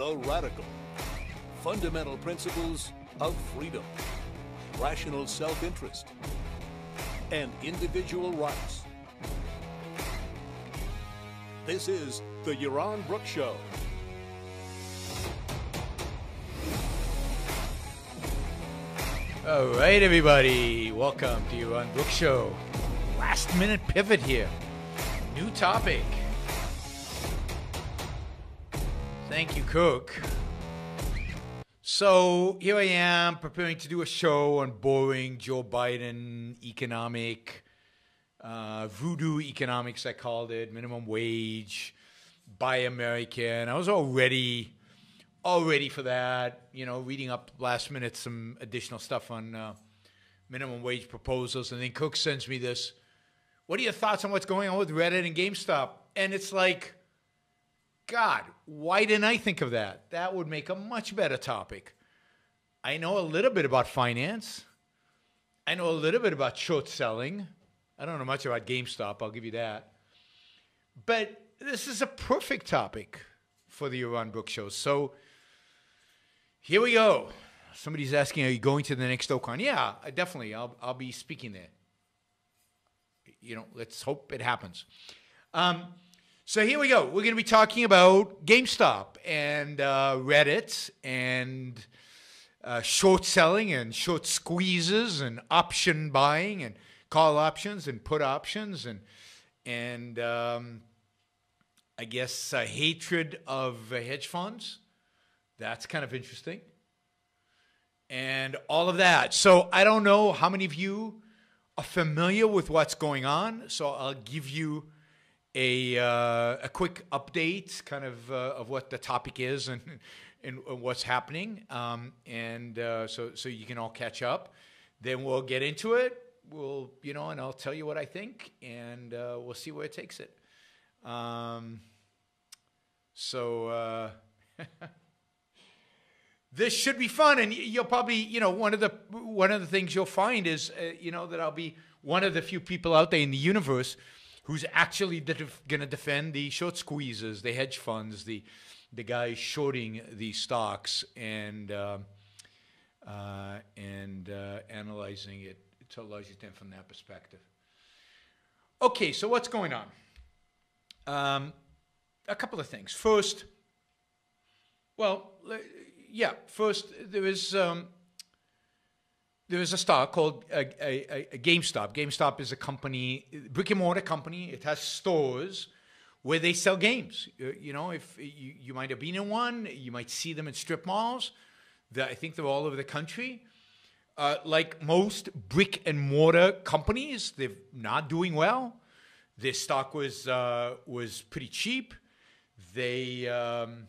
The Radical Fundamental Principles of Freedom, Rational Self Interest, and Individual Rights. This is The Yaron Brook Show. All right, everybody. Welcome to Yaron Brook Show. Last minute pivot here. New topic. Thank you, Cook. So here I am preparing to do a show on boring Joe Biden economic, uh, voodoo economics, I called it, minimum wage, buy American. I was already all ready for that. You know, reading up last minute some additional stuff on uh, minimum wage proposals, and then Cook sends me this. What are your thoughts on what's going on with Reddit and GameStop? And it's like, God, why didn't I think of that? That would make a much better topic. I know a little bit about finance. I know a little bit about short selling. I don't know much about GameStop, I'll give you that. But this is a perfect topic for the Yaron Brook Show. So here we go. Somebody's asking, are you going to the next OCON? Yeah, definitely. I'll, I'll be speaking there. You know, let's hope it happens. Um, so here we go. We're going to be talking about GameStop and uh, Reddit and uh, short selling and short squeezes and option buying and call options and put options and and um, I guess uh, hatred of hedge funds. That's kind of interesting. And all of that. So I don't know how many of you are familiar with what's going on. So I'll give you a, uh, a quick update, kind of, uh, of what the topic is and, and what's happening. Um, and uh, so, so you can all catch up. Then we'll get into it. We'll, you know, and I'll tell you what I think, and uh, we'll see where it takes it. Um, so, uh, this should be fun and you'll probably you know one of the one of the things you'll find is uh, you know that I'll be one of the few people out there in the universe who's actually going to defend the short squeezes the hedge funds the the guys shorting these stocks and uh, uh, and uh, analyzing it to a large extent from that perspective. Okay so what's going on? Um, a couple of things. First well yeah, first there is um, there is a stock called a, a, GameStop. GameStop is a company, brick and mortar company. It has stores where they sell games. You know, if you, you might have been in one, you might see them in strip malls. I think they're all over the country. Uh, like most brick and mortar companies, they're not doing well. Their stock was uh, was pretty cheap. They um,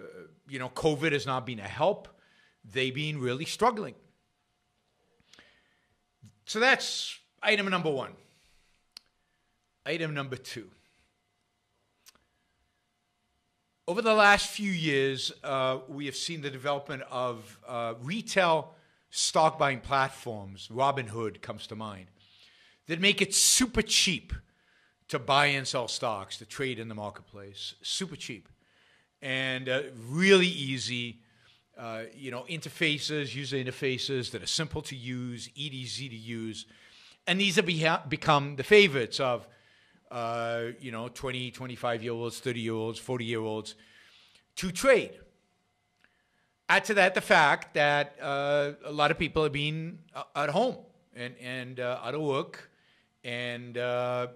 uh, you know, COVID has not been a help. They've been really struggling. So that's item number one. Item number two. Over the last few years, uh, we have seen the development of uh, retail stock buying platforms. Robinhood comes to mind that make it super cheap to buy and sell stocks, to trade in the marketplace. Super cheap and uh, really easy. Uh, you know, interfaces, user interfaces that are simple to use, easy to use. And these have become the favorites of, uh, you know, 20, 25 year olds, 30 year olds, 40 year olds to trade. Add to that the fact that uh, a lot of people are being uh, at home and, and uh, out of work and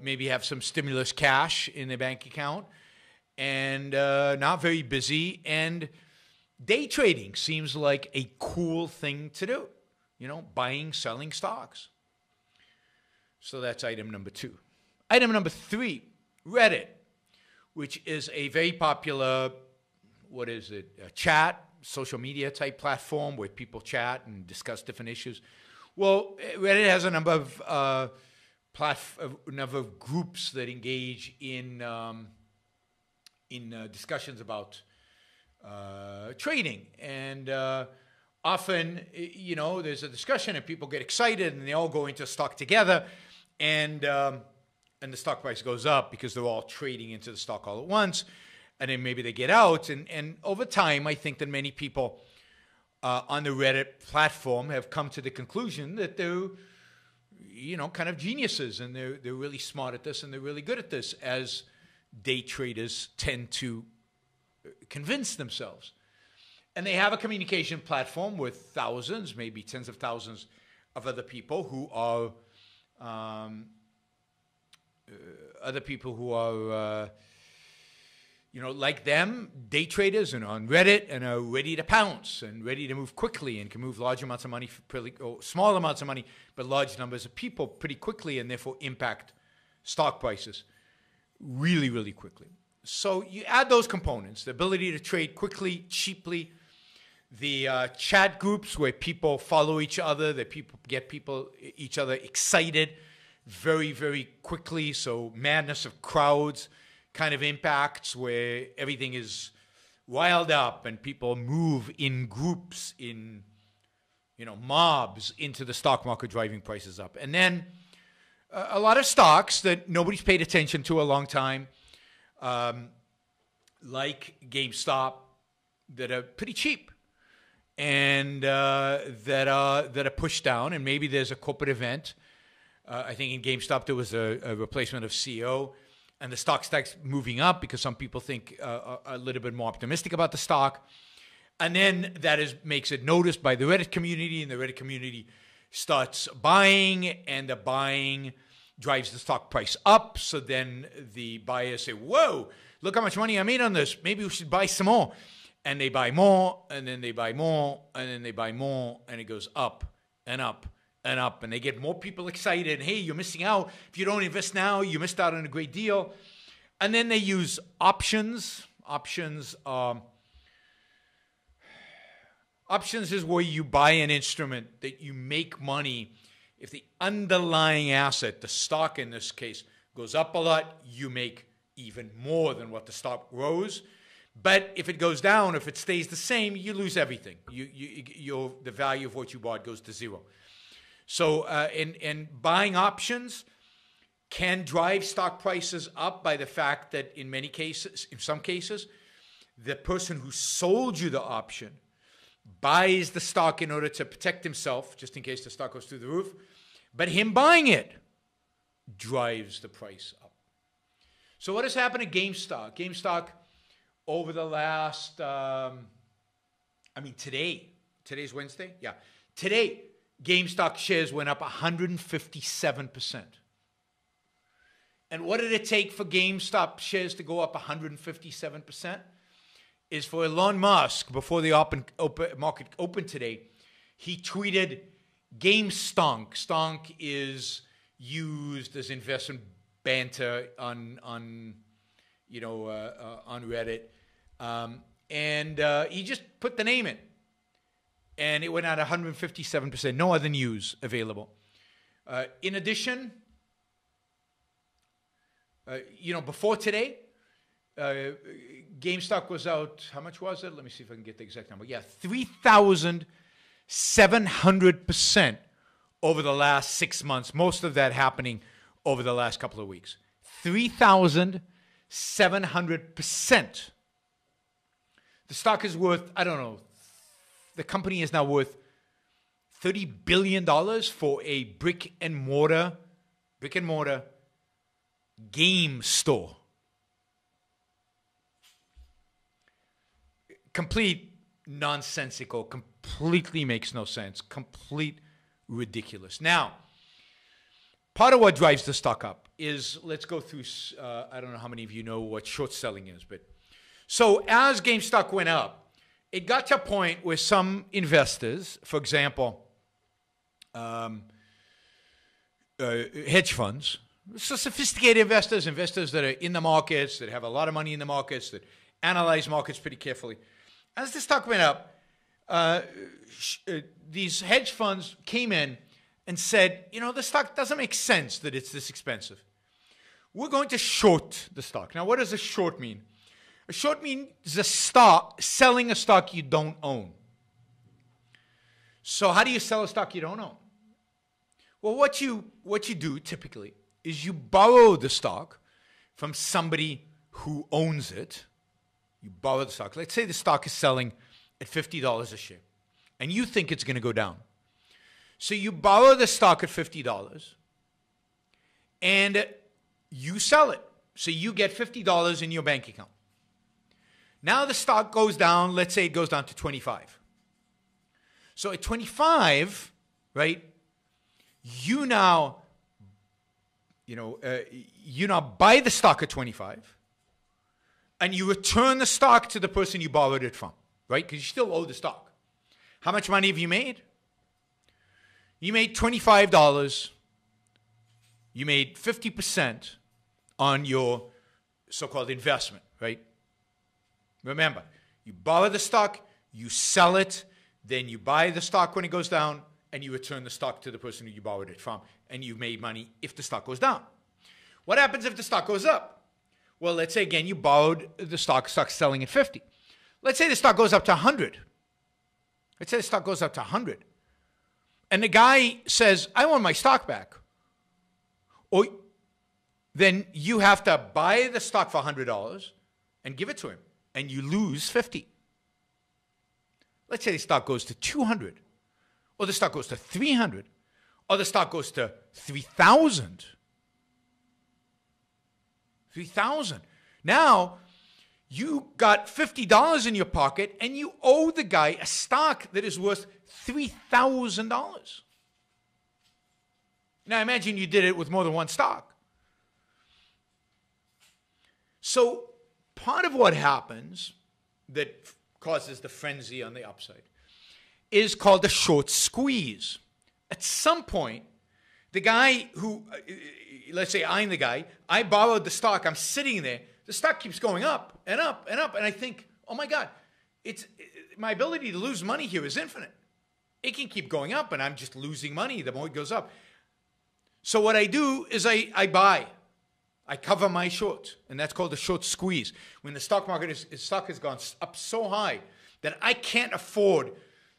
maybe have some stimulus cash in their bank account and not very busy. And day trading seems like a cool thing to do, you know, buying, selling stocks. So that's item number two. Item number three Reddit, which is a very popular, what is it, a chat, social media type platform where people chat and discuss different issues. Well, Reddit has a number of uh, platf- a number of groups that engage in um, in uh, discussions about uh, trading. And uh, often, you know, there's a discussion and people get excited and they all go into stock together. And, um, and the stock price goes up because they're all trading into the stock all at once. and then maybe they get out. And, and over time, I think that many people uh, on the Reddit platform have come to the conclusion that they're, you know, kind of geniuses and they're, they're really smart at this and they're really good at this, as day traders tend to convince themselves. And they have a communication platform with thousands, maybe tens of thousands of other people who are um, uh, other people who are uh, you know like them day traders and on reddit and are ready to pounce and ready to move quickly and can move large amounts of money pretty, or small amounts of money but large numbers of people pretty quickly and therefore impact stock prices really really quickly so you add those components the ability to trade quickly cheaply the uh, chat groups where people follow each other, that people get people each other excited very very quickly. So madness of crowds kind of impacts where everything is wild up and people move in groups in you know mobs into the stock market driving prices up and then uh, a lot of stocks that nobody's paid attention to a long time um, like gamestop that are pretty cheap and uh, that are that are pushed down. And maybe there's a corporate event. Uh, I think in GameStop there was a, a, replacement of CEO, and the stock starts moving up because some people think uh, a little bit more optimistic about the stock. And then that is makes it noticed by the Reddit community, and the Reddit community starts buying, and the buying drives the stock price up. So then the buyers say, "Whoa, look how much money I made on this. Maybe we should buy some more." and they buy more, and then they buy more, and then they buy more, and it goes up and up and up, and they get more people excited. Hey, you're missing out. If you don't invest now, you missed out on a great deal. And then they use options. Options. Um, options is where you buy an instrument that you make money. If the underlying asset, the stock in this case, goes up a lot, you make even more than what the stock rose. But if it goes down, if it stays the same, you lose everything. You, you, your, the value of what you bought goes to zero. So, uh, in, in buying options can drive stock prices up by the fact that in many cases, in some cases, the person who sold you the option buys the stock in order to protect himself, just in case the stock goes through the roof. But him buying it drives the price up. So, what has happened to GameStop? GameStop over the last, um, I mean, today, today's Wednesday? Yeah. Today, GameStop shares went up 157%. And what did it take for GameStop shares to go up 157%? Is for Elon Musk, before the open, open market opened today, he tweeted game stunk. Stonk is used as investment banter on, on you know, uh, uh, on Reddit. Um, and uh, he just put the name in. And it went out 157%. No other news available. Uh, in addition, uh, you know, before today, uh, GameStop was out, how much was it? Let me see if I can get the exact number. Yeah, 3,700% over the last six months. Most of that happening over the last couple of weeks. 3,700%. The stock is worth, I don't know, the company is now worth $30 billion for a brick and mortar, brick and mortar game store. Complete nonsensical, completely makes no sense, complete ridiculous. Now, part of what drives the stock up is let's go through. Uh, I don't know how many of you know what short selling is, but so as GameStop went up, it got to a point where some investors, for example, um, uh, hedge funds, so sophisticated investors, investors that are in the markets, that have a lot of money in the markets, that analyze markets pretty carefully. As the stock went up, uh, uh, these hedge funds came in and said, you know, the stock doesn't make sense that it's this expensive. We're going to short the stock. Now, what does a short mean? A short means a stock, selling a stock you don't own. So how do you sell a stock you don't own? Well, what you what you do typically is you borrow the stock from somebody who owns it, You borrow the stock. Let's say the stock is selling at $50 a share and you think it's going to go down. So you borrow the stock at $50 and you sell it. So you get $50 in your bank account. Now the stock goes down, let's say it goes down to 25. So at 25, right, you now you know, uh, you now buy the stock at 25 and you return the stock to the person you borrowed it from, right? Because you still owe the stock. How much money have you made? You made $25. You made 50% on your so called investment, right? Remember, you borrow the stock, you sell it, then you buy the stock when it goes down, and you return the stock to the person who you borrowed it from, and you made money if the stock goes down. What happens if the stock goes up? Well, let's say again you borrowed the stock, stock selling at 50. Let's say the stock goes up to 100. Let's say the stock goes up to 100. And the guy says, I want my stock back. Or then you have to buy the stock for $100 and give it to him, and you lose 50. Let's say the stock goes to 200 or the stock goes to 300 or the stock goes to 3000 3000 now you got $50 in your pocket and you owe the guy a stock that is worth $3000 now imagine you did it with more than one stock so part of what happens that causes the frenzy on the upside is called a short squeeze. At some point, the guy who, uh, let's say I'm the guy, I borrowed the stock, I'm sitting there, the stock keeps going up and up and up, and I think, oh my God, it's my ability to lose money here is infinite. It can keep going up, and I'm just losing money the more it goes up. So what I do is I, I buy. I cover my short, and that's called a short squeeze. When the stock market is, stock has gone up so high that I can't afford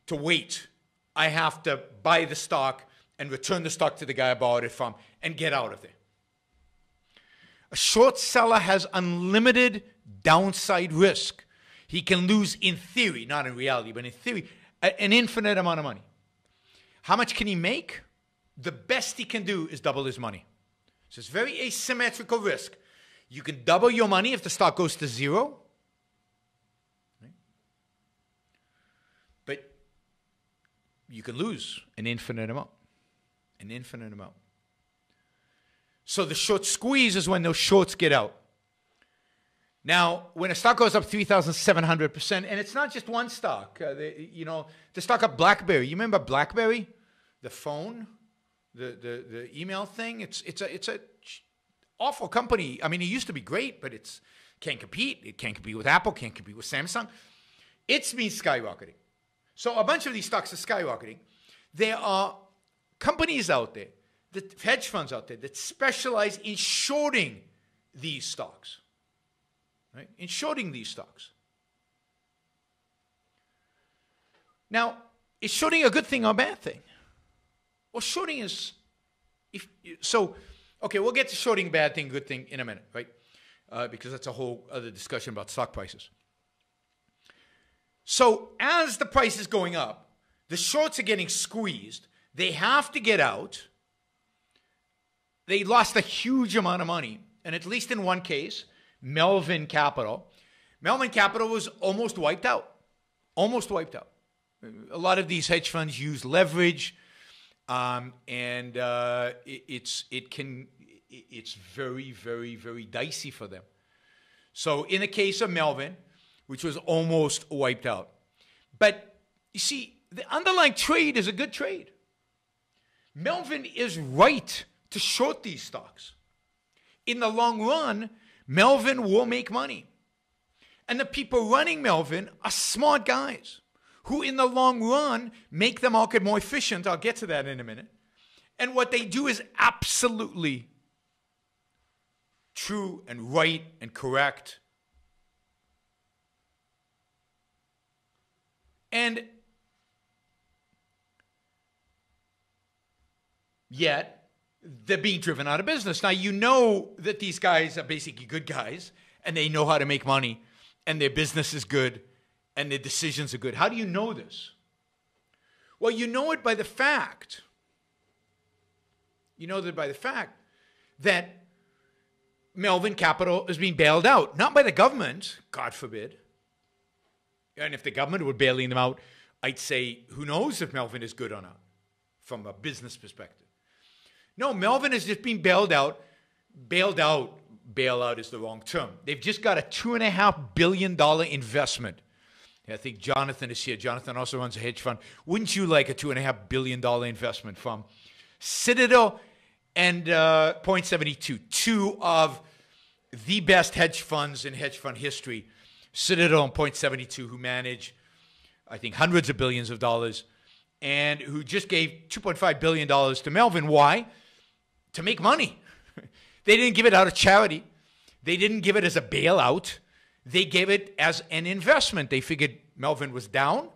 to wait. I have to buy the stock and return the stock to the guy I bought it from and get out of there. A short seller has unlimited downside risk. He can lose, in theory, not in reality, but in theory, an infinite amount of money. How much can he make? The best he can do is double his money. So it's very asymmetrical risk. You can double your money if the stock goes to zero, but you can lose an infinite amount. An infinite amount. So the short squeeze is when those shorts get out. Now, when a stock goes up 3,700%, and it's not just one stock, uh, the, you know, the stock of BlackBerry. You remember BlackBerry? The phone, the, the, the email thing? It's, it's a, it's a awful company. I mean, it used to be great, but it's can't compete. It can't compete with Apple, can't compete with Samsung. It's been skyrocketing. So a bunch of these stocks are skyrocketing. There are companies out there, the hedge funds out there that specialize in shorting these stocks. Right? In shorting these stocks. Now, is shorting a good thing or a bad thing? Well, shorting is if so. Okay, we'll get to shorting bad thing, good thing in a minute, right? Uh, because that's a whole other discussion about stock prices. So as the price is going up, the shorts are getting squeezed. They have to get out. They lost a huge amount of money. And at least in one case, Melvin Capital, Melvin Capital was almost wiped out. Almost wiped out. A lot of these hedge funds use leverage, um, and uh, it, it's it can it's very very very dicey for them. So in the case of Melvin, which was almost wiped out. But you see, the underlying trade is a good trade. Melvin is right to short these stocks. In the long run, Melvin will make money. And the people running Melvin are smart guys who, in the long run, make the market more efficient. I'll get to that in a minute. And what they do is absolutely true and right and correct And yet, they're being driven out of business. Now, you know that these guys are basically good guys and they know how to make money and their business is good and their decisions are good. How do you know this? Well, you know it by the fact. You know that by the fact that Melvin Capital is being bailed out, not by the government, God forbid. And if the government were bailing them out, I'd say, who knows if Melvin is good or not from a business perspective. No, Melvin is just being bailed out. Bailed out, bailout is the wrong term. They've just got a $2.5 billion investment. I think Jonathan is here. Jonathan also runs a hedge fund. Wouldn't you like a $2.5 billion investment from Citadel and uh, Point 72, two of the best hedge funds in hedge fund history? Citadel and Point 72, who manage, I think, hundreds of billions of dollars and who just gave $2.5 billion to Melvin. Why? To make money. they didn't give it out of charity, they didn't give it as a bailout. They gave it as an investment. They figured Melvin was down.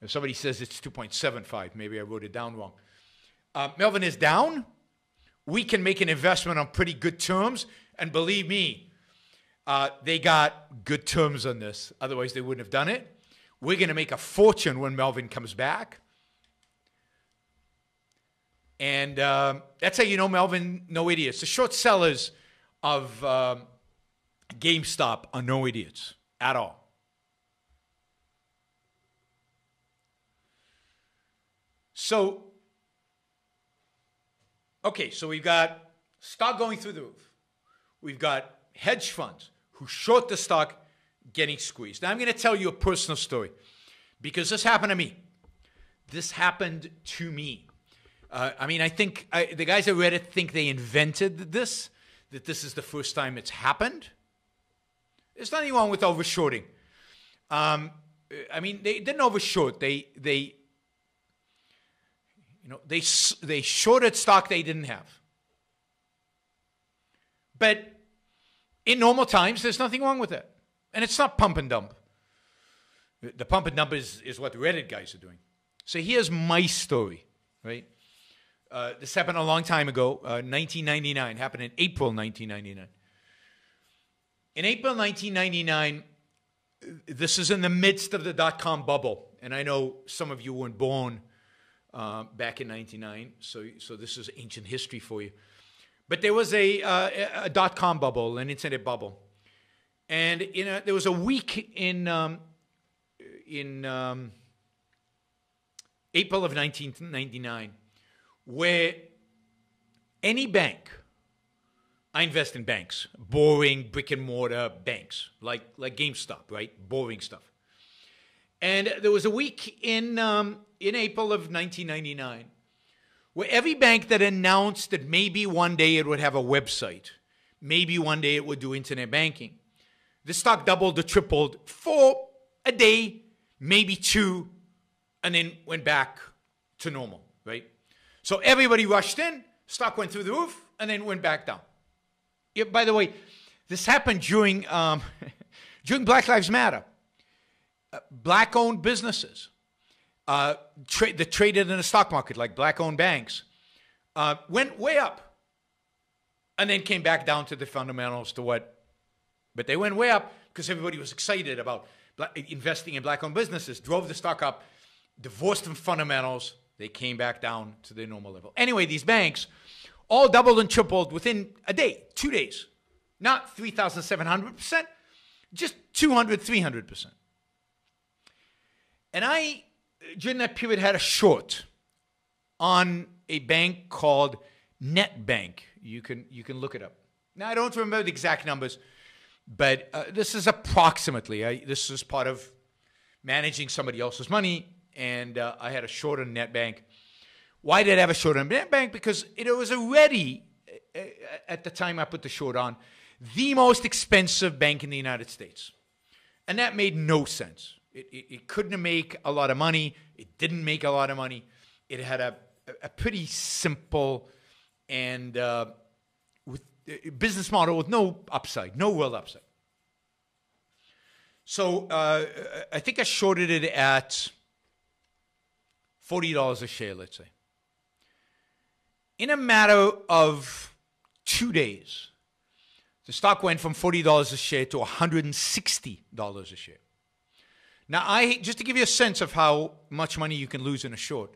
If somebody says it's 2.75, maybe I wrote it down wrong. Uh, Melvin is down. We can make an investment on pretty good terms. And believe me, uh, they got good terms on this. Otherwise, they wouldn't have done it. We're going to make a fortune when Melvin comes back. And um, that's how you know Melvin, no idiots. The short sellers of um, GameStop are no idiots at all. So, okay, so we've got stock going through the roof. We've got hedge funds who short the stock getting squeezed. Now, I'm going to tell you a personal story because this happened to me. This happened to me. Uh, I mean, I think I, the guys at Reddit think they invented this, that this is the first time it's happened. There's nothing wrong with overshorting. Um, I mean, they didn't overshort. They they you know they they shorted stock they didn't have. But in normal times, there's nothing wrong with it, and it's not pump and dump. The pump and dump is, is what the Reddit guys are doing. So here's my story, right? Uh, this happened a long time ago, uh, 1999. Happened in April 1999. In April 1999, this is in the midst of the dot com bubble. And I know some of you weren't born uh, back in 99, so, so this is ancient history for you. But there was a, uh, a dot com bubble, an internet bubble. And in a, there was a week in, um, in um, April of 1999 where any bank, I invest in banks, boring brick and mortar banks, like, like GameStop, right? Boring stuff. And there was a week in, um, in April of 1999 where every bank that announced that maybe one day it would have a website, maybe one day it would do internet banking, the stock doubled or tripled for a day, maybe two, and then went back to normal? So everybody rushed in, stock went through the roof, and then went back down. Yeah, by the way, this happened during um, during Black Lives Matter. Uh, black-owned businesses uh, tra- that traded in the stock market, like black-owned banks, uh, went way up, and then came back down to the fundamentals to what. But they went way up because everybody was excited about black, investing in black-owned businesses, drove the stock up, divorced from fundamentals, they came back down to their normal level. Anyway, these banks all doubled and tripled within a day, two days. Not 3,700%, just 200, 300%. And I, during that period, had a short on a bank called NetBank. You can, you can look it up. Now, I don't remember the exact numbers, but uh, this is approximately, uh, this is part of managing somebody else's money and uh, I had a short on NetBank. Why did I have a short on NetBank? Because it was already, uh, uh, at the time I put the short on, the most expensive bank in the United States. And that made no sense. It, it, it couldn't make a lot of money. It didn't make a lot of money. It had a, a pretty simple and uh, with uh, business model with no upside, no real upside. So uh, I think I shorted it at $40 a share, let's say. In a matter of two days, The stock went from $40 a share to $160 a share. Now, I just to give you a sense of how much money you can lose in a short,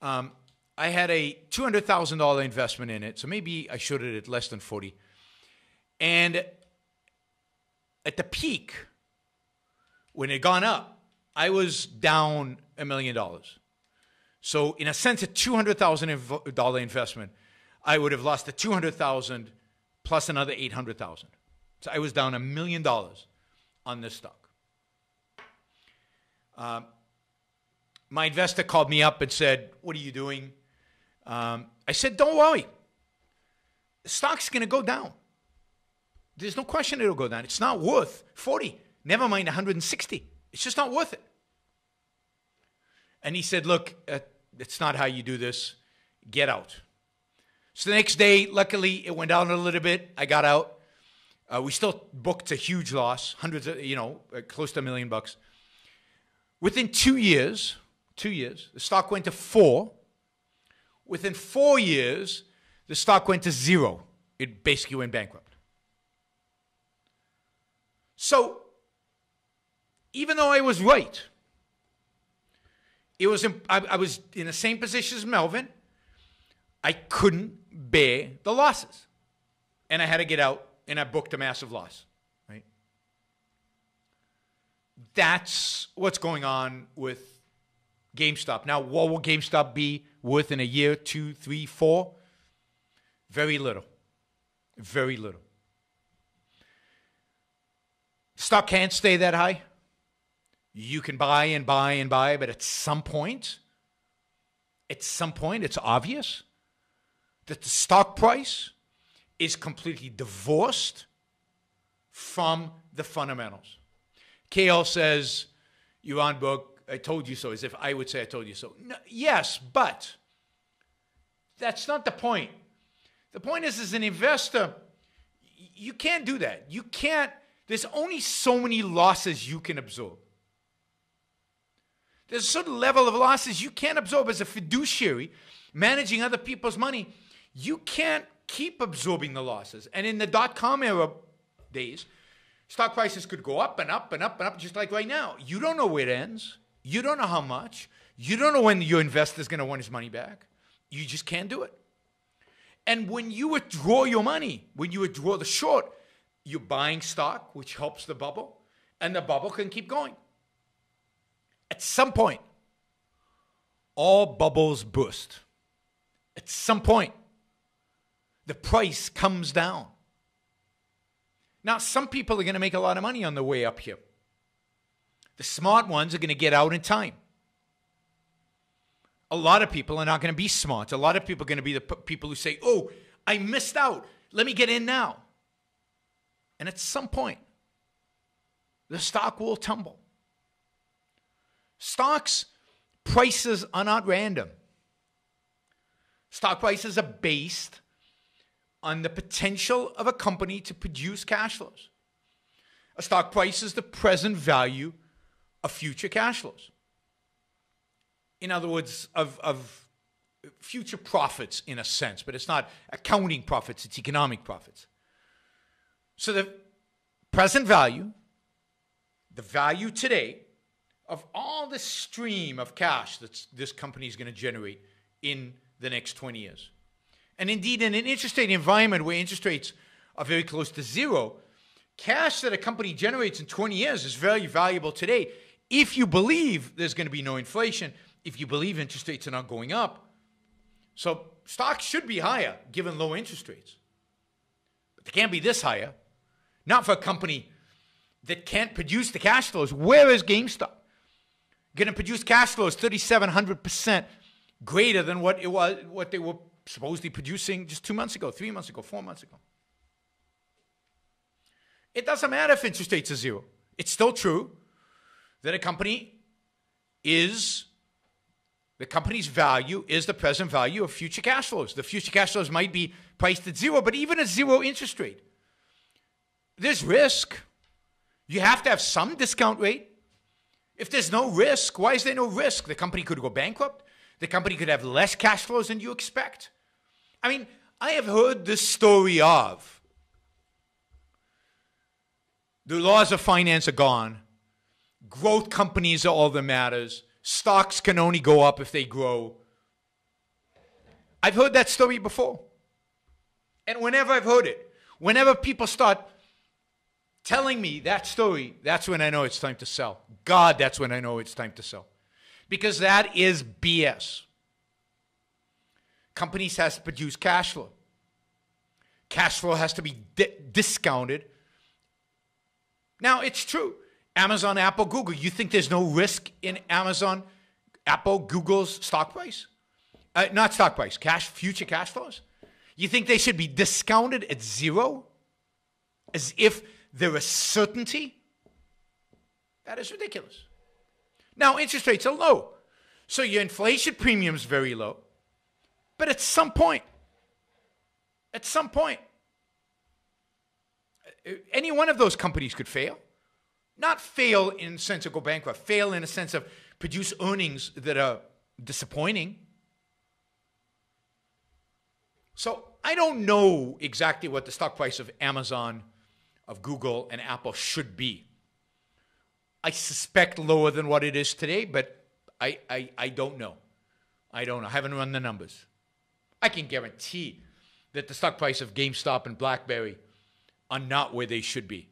um, I had a $200,000 investment in it, so maybe I shorted it at less than 40. And at the peak, when it gone up, I was down a million dollars. So, in a sense, a $200,000 investment, I would have lost the 200,000 plus another 800,000. So I was down a million dollars on this stock. Um, my investor called me up and said, What are you doing? Um, I said, Don't worry. The stock's going to go down. There's no question it'll go down. It's not worth 40, never mind 160. It's just not worth it. And he said, Look, it's not how you do this. Get out. So the next day, luckily, it went down a little bit. I got out. Uh, we still booked a huge loss, hundreds of, you know, uh, close to a million bucks. Within two years, two years, the stock went to four. Within four years, the stock went to zero. It basically went bankrupt. So, even though I was right, it was I, I was in the same position as Melvin. I couldn't bear the losses. And I had to get out and I booked a massive loss, right? That's what's going on with GameStop. Now, what will GameStop be worth in a year, two, three, four? Very little. Very little. Stock can't stay that high. You can buy and buy and buy, but at some point, at some point, it's obvious that the stock price is completely divorced from the fundamentals. KL says, Yaron Brook, I told you so, as if I would say I told you so. No, yes, but that's not the point. The point is, as an investor, you can't do that. You can't, there's only so many losses you can absorb. There's a certain level of losses you can't absorb as a fiduciary managing other people's money you can't keep absorbing the losses. And in the dot com era days, stock prices could go up and up and up and up, just like right now. You don't know where it ends. You don't know how much. You don't know when your investor is going to want his money back. You just can't do it. And when you withdraw your money, when you withdraw the short, you're buying stock, which helps the bubble, and the bubble can keep going. At some point, all bubbles burst. At some point, the price comes down. Now, some people are going to make a lot of money on the way up here. The smart ones are going to get out in time. A lot of people are not going to be smart. A lot of people are going to be the people who say, Oh, I missed out. Let me get in now. And at some point, the stock will tumble. Stocks prices are not random. Stock prices are based on the potential of a company to produce cash flows. A stock price is the present value of future cash flows. In other words, of, of future profits in a sense, but it's not accounting profits, it's economic profits. So the present value, the value today of all the stream of cash that this company is going to generate in the next 20 years. And indeed, in an interest rate environment where interest rates are very close to zero, cash that a company generates in 20 years is very valuable today if you believe there's going to be no inflation, if you believe interest rates are not going up. So stocks should be higher given low interest rates. But they can't be this higher. Not for a company that can't produce the cash flows. Where is GameStop? Going to produce cash flows 3,700% greater than what it was, what they were supposedly producing just two months ago, three months ago, four months ago. It doesn't matter if interest rates are zero. It's still true that a company is the company's value is the present value of future cash flows. The future cash flows might be priced at zero, but even at zero interest rate, there's risk. You have to have some discount rate. If there's no risk, why is there no risk? The company could go bankrupt. The company could have less cash flows than you expect. I mean, I have heard the story of The laws of finance are gone. Growth companies are all that matters. Stocks can only go up if they grow. I've heard that story before. And whenever I've heard it, whenever people start telling me that story, that's when I know it's time to sell. God, that's when I know it's time to sell. Because that is BS. Companies has to produce cash flow. Cash flow has to be di- discounted. Now, it's true. Amazon, Apple, Google. You think there's no risk in Amazon, Apple, Google's stock price? Uh, not stock price, cash, future cash flows? You think they should be discounted at zero? As if they're a certainty? That is ridiculous. Now, interest rates are low. So your inflation premium is very low. But at some point, at some point, uh, any one of those companies could fail. Not fail in the sense of go bankrupt, fail in a sense of produce earnings that are disappointing. So I don't know exactly what the stock price of Amazon, of Google, and Apple should be. I suspect lower than what it is today, but I, I, I don't know. I don't know. I haven't run the numbers. I can guarantee that the stock price of GameStop and BlackBerry are not where they should be.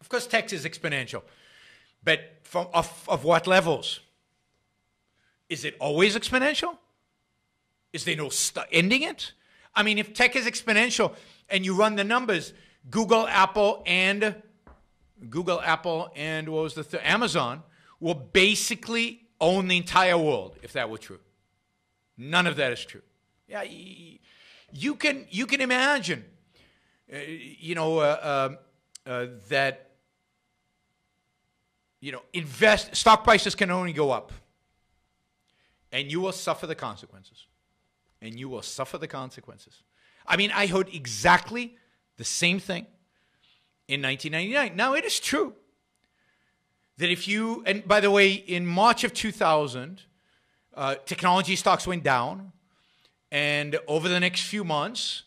Of course, tech is exponential, but from of, of what levels? Is it always exponential? Is there no st- ending it? I mean, if tech is exponential and you run the numbers, Google, Apple, and Google, Apple, and what was the th- Amazon will basically own the entire world if that were true. None of that is true. Yeah, you can you can imagine, uh, you know, uh, uh, uh, that you know invest stock prices can only go up, and you will suffer the consequences, and you will suffer the consequences. I mean, I heard exactly the same thing in 1999. Now it is true that if you and by the way, in March of 2000, uh, technology stocks went down and over the next few months,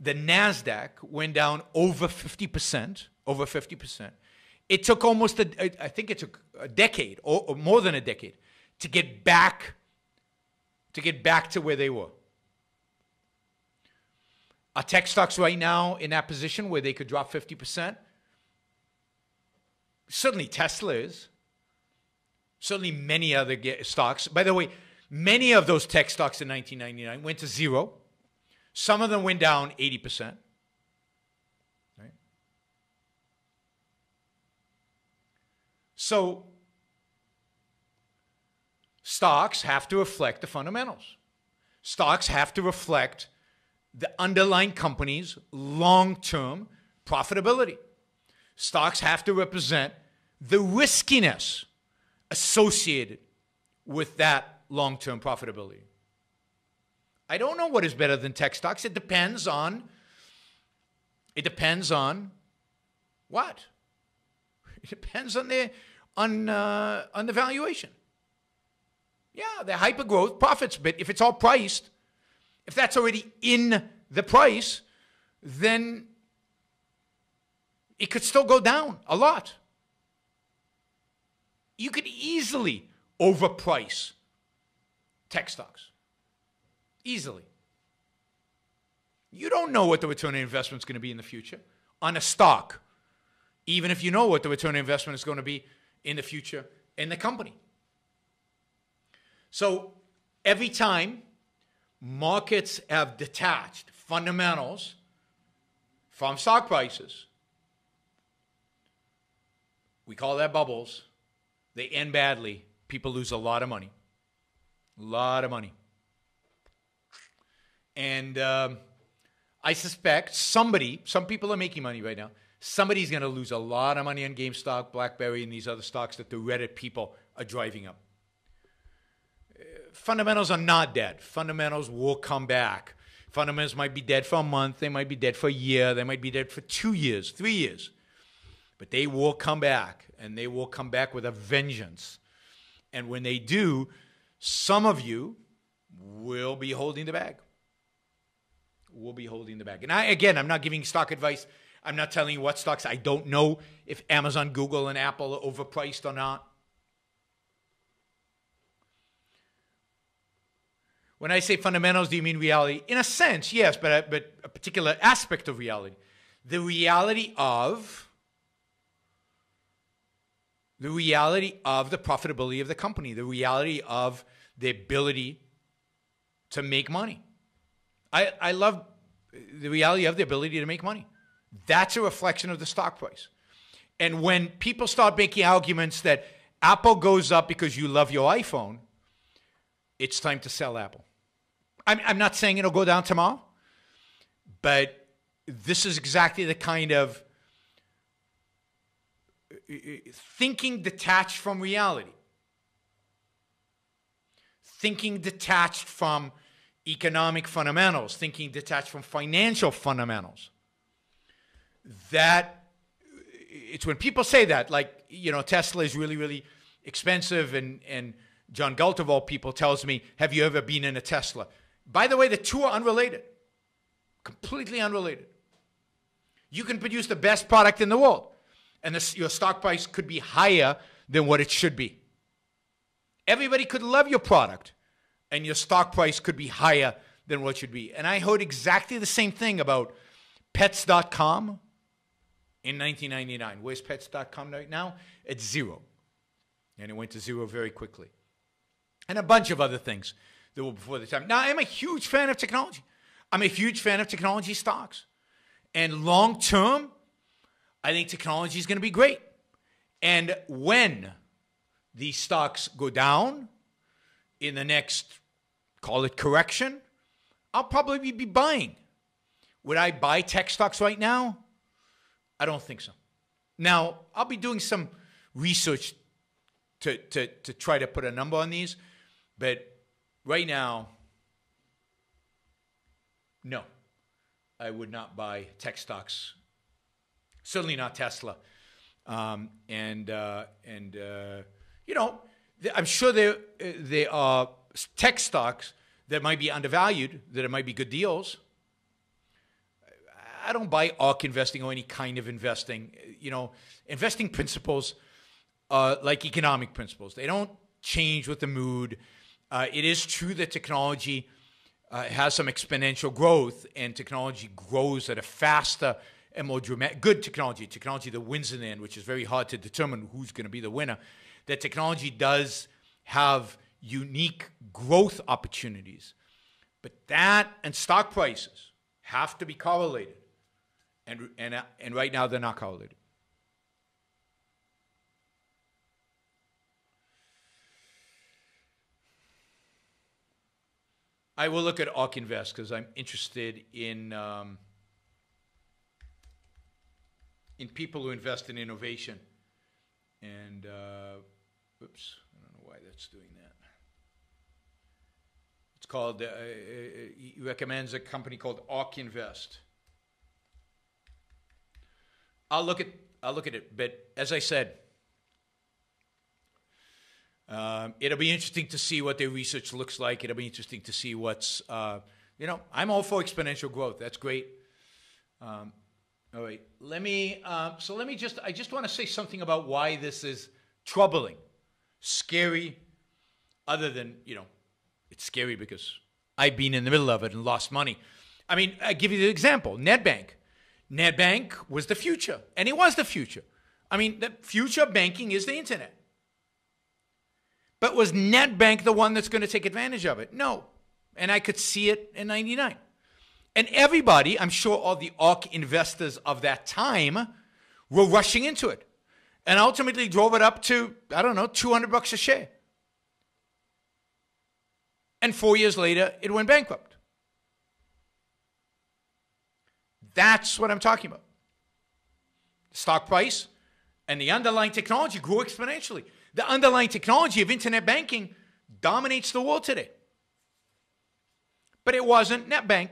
the NASDAQ went down over 50%, over 50%. It took almost, a, I think it took a decade or, or more than a decade to get back, to get back to where they were. Are tech stocks right now in that position where they could drop 50%? Certainly Tesla is. Certainly many other stocks. By the way, Many of those tech stocks in 1999 went to zero. Some of them went down 80%. Right? So, stocks have to reflect the fundamentals. Stocks have to reflect the underlying company's long term profitability. Stocks have to represent the riskiness associated with that long term profitability. I don't know what is better than tech stocks. It depends on it depends on what? It depends on the on uh, on the valuation. Yeah, the hyper growth profits, but if it's all priced, if that's already in the price, then it could still go down a lot. You could easily overprice tech stocks. Easily. You don't know what the return on investment is going to be in the future on a stock, even if you know what the return on investment is going to be in the future in the company. So every time markets have detached fundamentals from stock prices, we call that bubbles, they end badly. People lose a lot of money. A lot of money. And um, I suspect somebody, some people are making money right now. Somebody's going to lose a lot of money on GameStop, BlackBerry, and these other stocks that the Reddit people are driving up. Fundamentals are not dead. Fundamentals will come back. Fundamentals might be dead for a month, they might be dead for a year, they might be dead for two years, three years. But they will come back, and they will come back with a vengeance. And when they do, some of you will be holding the bag. Will be holding the bag. And I, again, I'm not giving stock advice. I'm not telling you what stocks. I don't know if Amazon, Google, and Apple are overpriced or not. When I say fundamentals, do you mean reality? In a sense, yes, but a, but a particular aspect of reality. The reality of the reality of the profitability of the company, the reality of the ability to make money. I, I love uh, the reality of the ability to make money. That's a reflection of the stock price. And when people start making arguments that Apple goes up because you love your iPhone, it's time to sell Apple. I'm, I'm not saying it'll go down tomorrow, but this is exactly the kind of uh, thinking detached from reality, thinking detached from economic fundamentals, thinking detached from financial fundamentals. That it's when people say that, like, you know, Tesla is really, really expensive, and, and John Galt of all people tells me, Have you ever been in a Tesla? By the way, the two are unrelated, completely unrelated. You can produce the best product in the world, and the, your stock price could be higher than what it should be. Everybody could love your product, and your stock price could be higher than what it should be. And I heard exactly the same thing about pets.com in 1999. Where's pets.com right now? It's zero. And it went to zero very quickly. And a bunch of other things that were before the time. Now, I'm a huge fan of technology. I'm a huge fan of technology stocks. And long term, I think technology is going to be great. And when these stocks go down in the next, call it correction, I'll probably be buying. Would I buy tech stocks right now? I don't think so. Now, I'll be doing some research to, to, to try to put a number on these, but right now, no, I would not buy tech stocks. Certainly not Tesla. Um, and uh, and uh, you know, I'm sure there there are tech stocks that might be undervalued, that it might be good deals. I don't buy ARK investing or any kind of investing. You know, investing principles like economic principles. They don't change with the mood. Uh, it is true that technology uh, has some exponential growth, and technology grows at a faster and more dramatic. Good technology, technology that wins in the end, which is very hard to determine who's going to be the winner. That technology does have unique growth opportunities, but that and stock prices have to be correlated, and and and right now they're not correlated. I will look at ARK Invest because I'm interested in um, in people who invest in innovation. And uh, oops, I don't know why that's doing that. It's called. Uh, uh, uh he recommends a company called ARK Invest. I'll look at I'll look at it, but as I said. Um, it'll be interesting to see what their research looks like. It'll be interesting to see what's, uh, you know, I'm all for exponential growth. That's great. Um, all right, let me. Uh, so let me just. I just want to say something about why this is troubling, scary. Other than you know, it's scary because I've been in the middle of it and lost money. I mean, I give you the example: NetBank. NetBank was the future, and it was the future. I mean, the future of banking is the internet. But was NetBank the one that's going to take advantage of it? No. And I could see it in 99. And everybody, I'm sure all the ARK investors of that time were rushing into it and ultimately drove it up to, I don't know, 200 bucks a share. And four years later, it went bankrupt. That's what I'm talking about. Stock price and the underlying technology grew exponentially. The underlying technology of internet banking dominates the world today. But it wasn't NetBank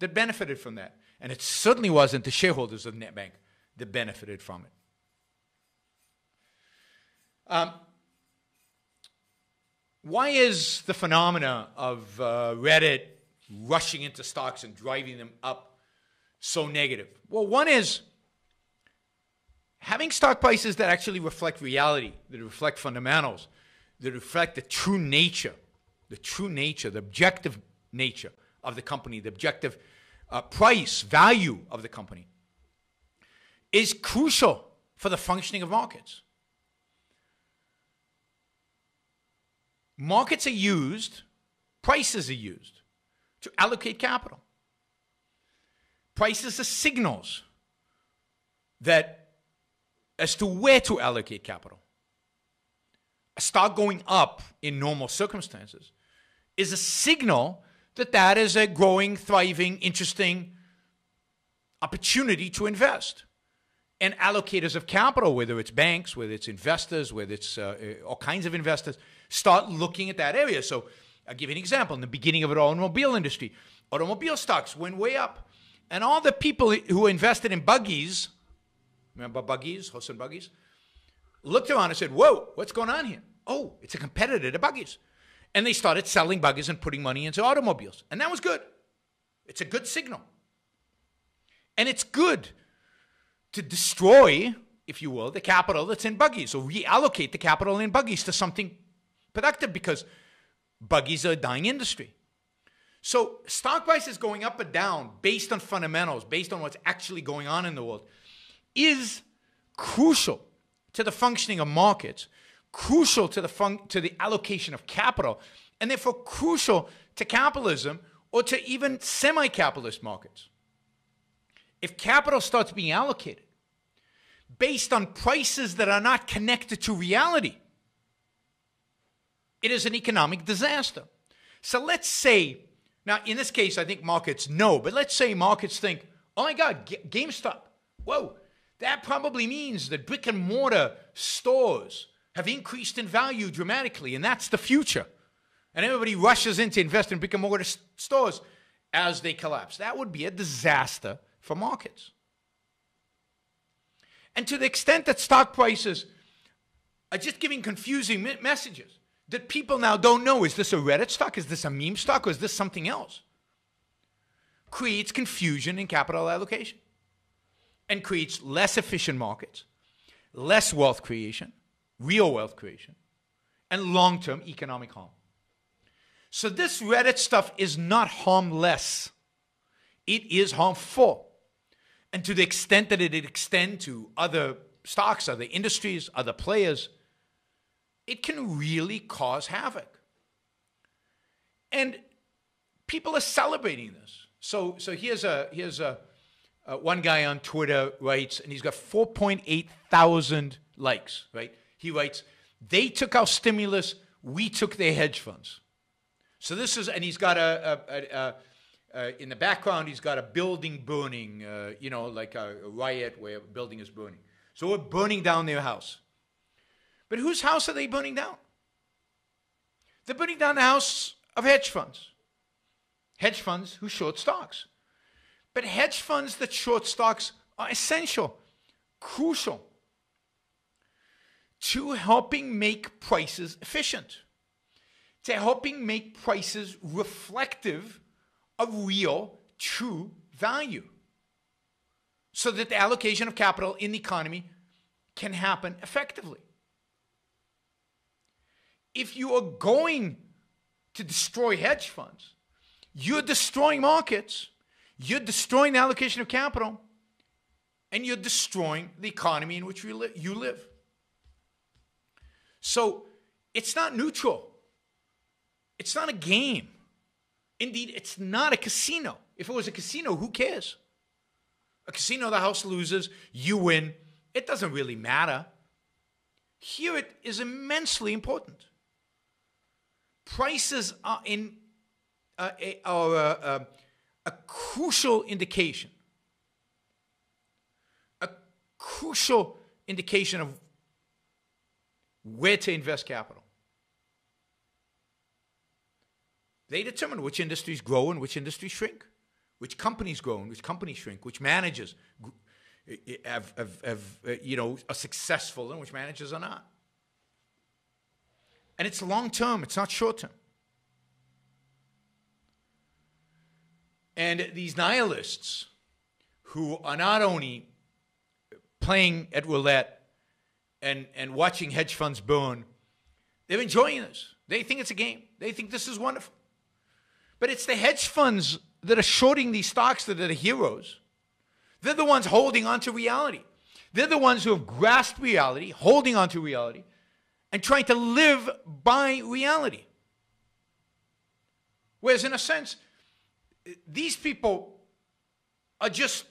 that benefited from that. And it certainly wasn't the shareholders of NetBank that benefited from it. Um, why is the phenomena of uh, Reddit rushing into stocks and driving them up so negative? Well, one is having stock prices that actually reflect reality, that reflect fundamentals, that reflect the true nature, the true nature, the objective nature of the company, the objective uh, price, value of the company, is crucial for the functioning of markets. Markets are used, prices are used to allocate capital. Prices are signals that as to where to allocate capital. A stock going up in normal circumstances is a signal that that is a growing, thriving, interesting opportunity to invest. And allocators of capital, whether it's banks, whether it's investors, whether it's uh, uh all kinds of investors, start looking at that area. So I'll give you an example. In the beginning of the automobile industry, automobile stocks went way up. And all the people who invested in buggies, remember buggies, horse and buggies, looked around and said, Whoa, what's going on here? Oh, it's a competitor to buggies. And they started selling buggies and putting money into automobiles. And that was good. It's a good signal. And it's good to destroy, if you will, the capital that's in buggies or reallocate the capital in buggies to something productive because buggies are a dying industry. So stock prices going up and down based on fundamentals, based on what's actually going on in the world, is crucial to the functioning of markets, crucial to the fun- to the allocation of capital, and therefore crucial to capitalism or to even semi-capitalist markets. If capital starts being allocated based on prices that are not connected to reality, it is an economic disaster. So let's say, now in this case, I think markets know, but let's say markets think, oh my God, G- GameStop, whoa, that probably means that brick and mortar stores have increased in value dramatically, and that's the future. And everybody rushes in to invest in brick and mortar stores as they collapse. That would be a disaster for markets. And to the extent that stock prices are just giving confusing messages, that people now don't know is this a Reddit stock? Is this a meme stock? Or is this something else? Creates confusion in capital allocation and creates less efficient markets, less wealth creation, real wealth creation, and long term economic harm. So, this Reddit stuff is not harmless, it is harmful. And to the extent that it extends to other stocks, other industries, other players, it can really cause havoc. And people are celebrating this. So, so here's a here's a uh, one guy on Twitter writes, and he's got 4.8 thousand likes. Right? He writes, "They took our stimulus, we took their hedge funds." So this is, and he's got a, a, a, a in the background, he's got a building burning, uh, you know, like a, riot where a building is burning. So we're burning down their house. But whose house are they burning down? They're burning down the house of hedge funds. Hedge funds who short stocks. But hedge funds that short stocks are essential, crucial to helping make prices efficient, to helping make prices reflective of real, true value, so that the allocation of capital in the economy can happen effectively. If you are going to destroy hedge funds, you're destroying markets, you're destroying the allocation of capital, and you're destroying the economy in which you live. So it's not neutral. It's not a game. Indeed, it's not a casino. If it was a casino, who cares? A casino, the house loses, you win. It doesn't really matter. Here it is immensely important prices are in uh, a, are a, a, crucial indication, a crucial indication of where to invest capital. They determine which industries grow and which industries shrink, which companies grow and which companies shrink, which managers have, have, have, uh, you know, are successful and which managers are not. And it's long term, it's not short term. And these nihilists who are not only playing at roulette and, and watching hedge funds burn, they're enjoying this. They think it's a game. They think this is wonderful. But it's the hedge funds that are shorting these stocks that are the heroes. They're the ones holding on to reality. They're the ones who have grasped reality, holding on to reality, and trying to live by reality. Whereas, in a sense, these people are just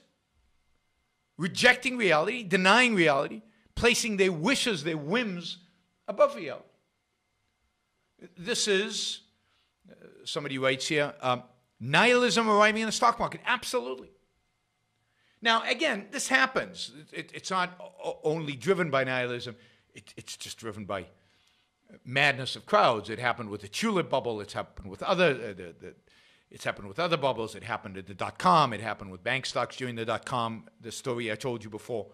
rejecting reality, denying reality, placing their wishes, their whims above reality. This is, uh, somebody writes here, um, nihilism arriving in the stock market. Absolutely. Now, again, this happens. It, it's not only driven by nihilism, it, it's just driven by madness of crowds. It happened with the tulip bubble. It's happened with other. Uh, the, the, it's happened with other bubbles. It happened at the dot com. It happened with bank stocks during the dot com. The story I told you before.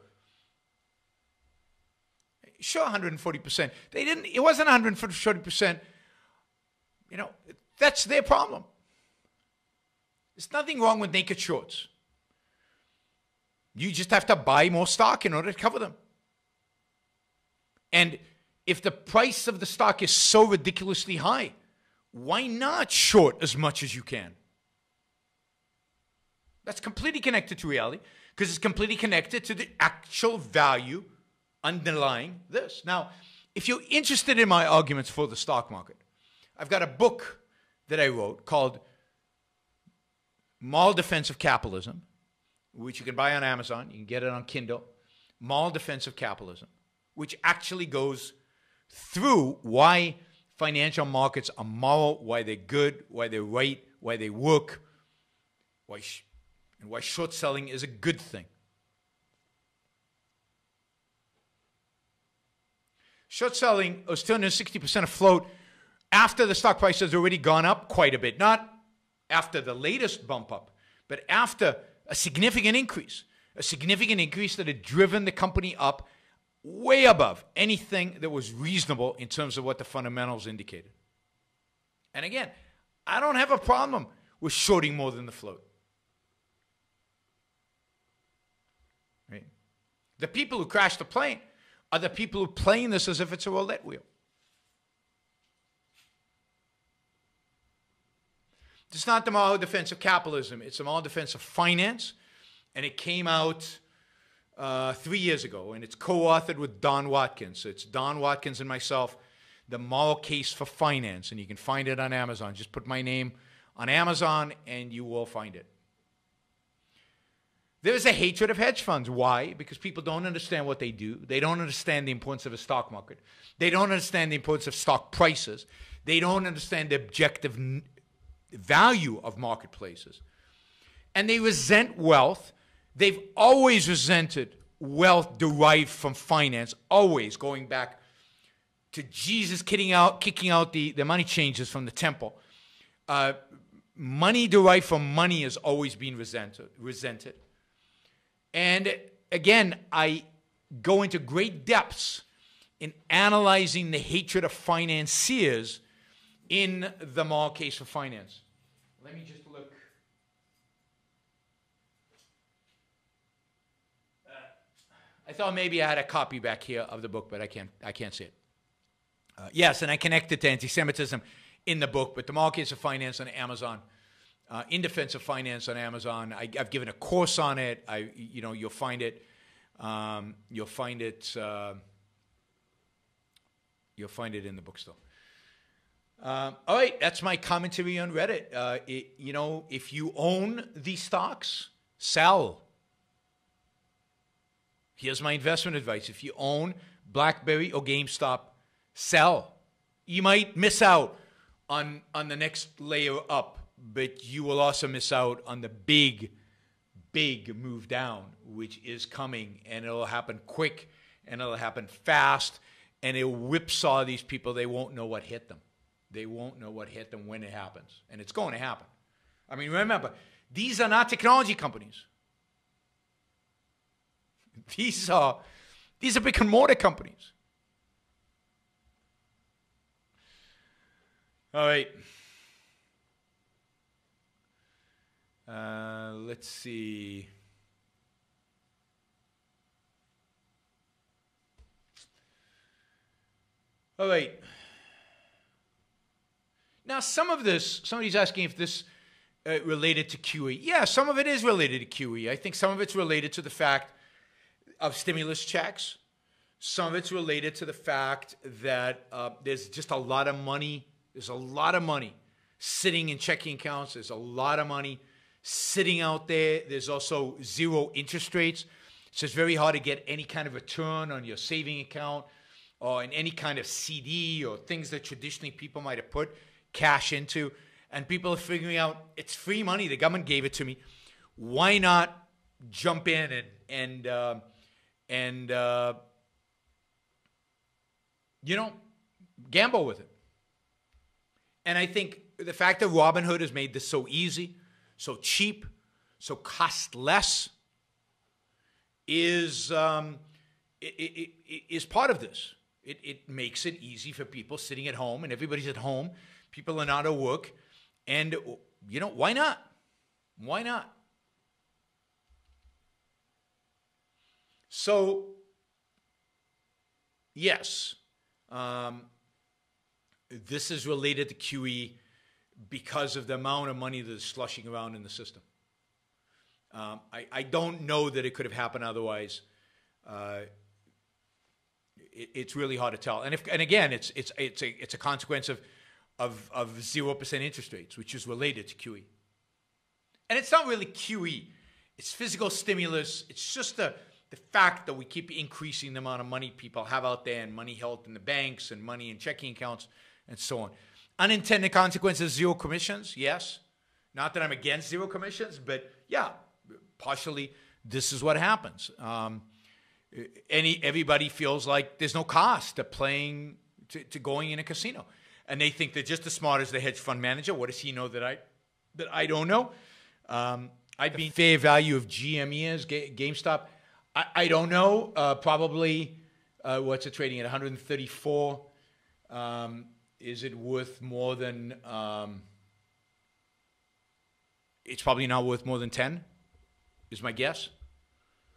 Sure, 140 percent. They didn't. It wasn't 140 percent. You know, that's their problem. There's nothing wrong with naked shorts. You just have to buy more stock in order to cover them. And if the price of the stock is so ridiculously high, why not short as much as you can? That's completely connected to reality because it's completely connected to the actual value underlying this. Now, if you're interested in my arguments for the stock market, I've got a book that I wrote called Moral Defense of Capitalism which you can buy on Amazon. You can get it on Kindle. Moral Defense of Capitalism, which actually goes through why financial markets are moral, why they're good, why they're right, why they work, why and why short selling is a good thing. Short selling was 260% afloat after the stock price has already gone up quite a bit. Not after the latest bump up, but after a significant increase, a significant increase that had driven the company up way above anything that was reasonable in terms of what the fundamentals indicated. And again, I don't have a problem with shorting more than the float. Right? The people who crash the plane are the people who playing this as if it's a roulette wheel. It's not the moral defense of capitalism, it's the moral defense of finance. And it came out uh, three years ago, and it's co authored with Don Watkins. It's Don Watkins and myself, The Moral Case for Finance. And you can find it on Amazon. Just put my name on Amazon, and you will find it. There's a hatred of hedge funds. Why? Because people don't understand what they do. They don't understand the importance of a stock market. They don't understand the importance of stock prices. They don't understand the objective value of marketplaces. And they resent wealth. They've always resented wealth derived from finance, always going back to Jesus kicking out, kicking out the, the money changers from the temple. Uh, money derived from money has always been resented, resented. And again, I go into great depths in analyzing the hatred of financiers in the Moral Case for Finance. Let me just look. Uh, I thought maybe I had a copy back here of the book, but I can't. I can't see it. Uh, yes, and I connected to anti-Semitism in the book, but the markets of Finance on Amazon, uh, in defense of finance on Amazon. I, have given a course on it. I, you know, you'll find it. Um, you'll find it. Uh, you'll find it in the bookstore. Um, all right, that's my commentary on Reddit. Uh, it, you know, if you own these stocks, sell. Here's my investment advice: if you own BlackBerry or GameStop, sell. You might miss out on on the next layer up, but you will also miss out on the big, big move down, which is coming, and it'll happen quick, and it'll happen fast, and it'll whipsaw these people. They won't know what hit them they won't know what hit them when it happens. And it's going to happen. I mean, remember, these are not technology companies. These are these are brick and mortar companies. All right. Uh, let's see. All right. Now, some of this, somebody's asking if this uh, related to QE. Yeah, some of it is related to QE. I think some of it's related to the fact of stimulus checks. Some of it's related to the fact that uh, there's just a lot of money. There's a lot of money sitting in checking accounts. There's a lot of money sitting out there. There's also zero interest rates. So it's very hard to get any kind of return on your saving account or in any kind of CD or things that traditionally people might have put cash into. And people are figuring out it's free money. The government gave it to me. Why not jump in and and uh, and uh, you know gamble with it? And I think the fact that Robinhood has made this so easy, so cheap, so cost less is um, it, it, it is part of this. It, it makes it easy for people sitting at home, and everybody's at home. People are not at work, and you know why not? Why not? So, yes, um, this is related to QE because of the amount of money that is slushing around in the system. Um, I, I, don't know that it could have happened otherwise. Uh, it, it's really hard to tell. And if and again, it's it's it's a it's a consequence of of of zero percent interest rates, which is related to QE. And it's not really QE; it's physical stimulus. It's just the the fact that we keep increasing the amount of money people have out there, and money held in the banks, and money in checking accounts, and so on. Unintended consequences: zero commissions. Yes, not that I'm against zero commissions, but yeah, partially this is what happens. Um, any everybody feels like there's no cost to playing to, to going in a casino, and they think they're just as smart as the hedge fund manager. What does he know that I that I don't know? Um, I'd be fair value of GME is GameStop. I, I don't know. Uh, probably uh, what's it trading at 134? Um, is it worth more than? Um, it's probably not worth more than 10. Is my guess.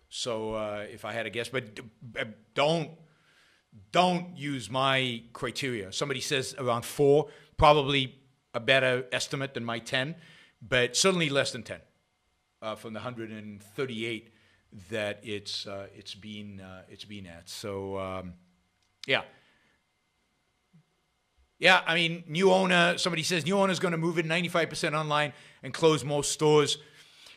So uh, if I had a guess, but uh, don't don't use my criteria. Somebody says around four, probably a better estimate than my ten, but certainly less than ten uh, from the 138 that it's uh, it's been uh, it's been at. So um, yeah. Yeah, I mean, new owner, somebody says new owner is going to move it 95% online and close most stores.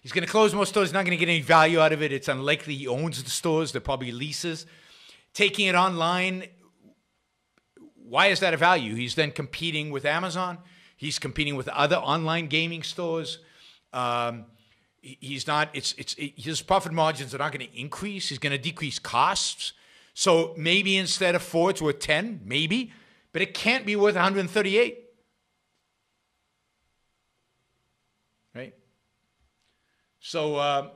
He's going to close most stores. Not going to get any value out of it. It's unlikely he owns the stores. They're probably leases. Taking it online, why is that a value? He's then competing with Amazon. He's competing with other online gaming stores. Um, he's not. It's it's it, his profit margins are not going to increase. He's going to decrease costs. So maybe instead of four, it's worth ten. Maybe, but it can't be worth 138. right So, uh,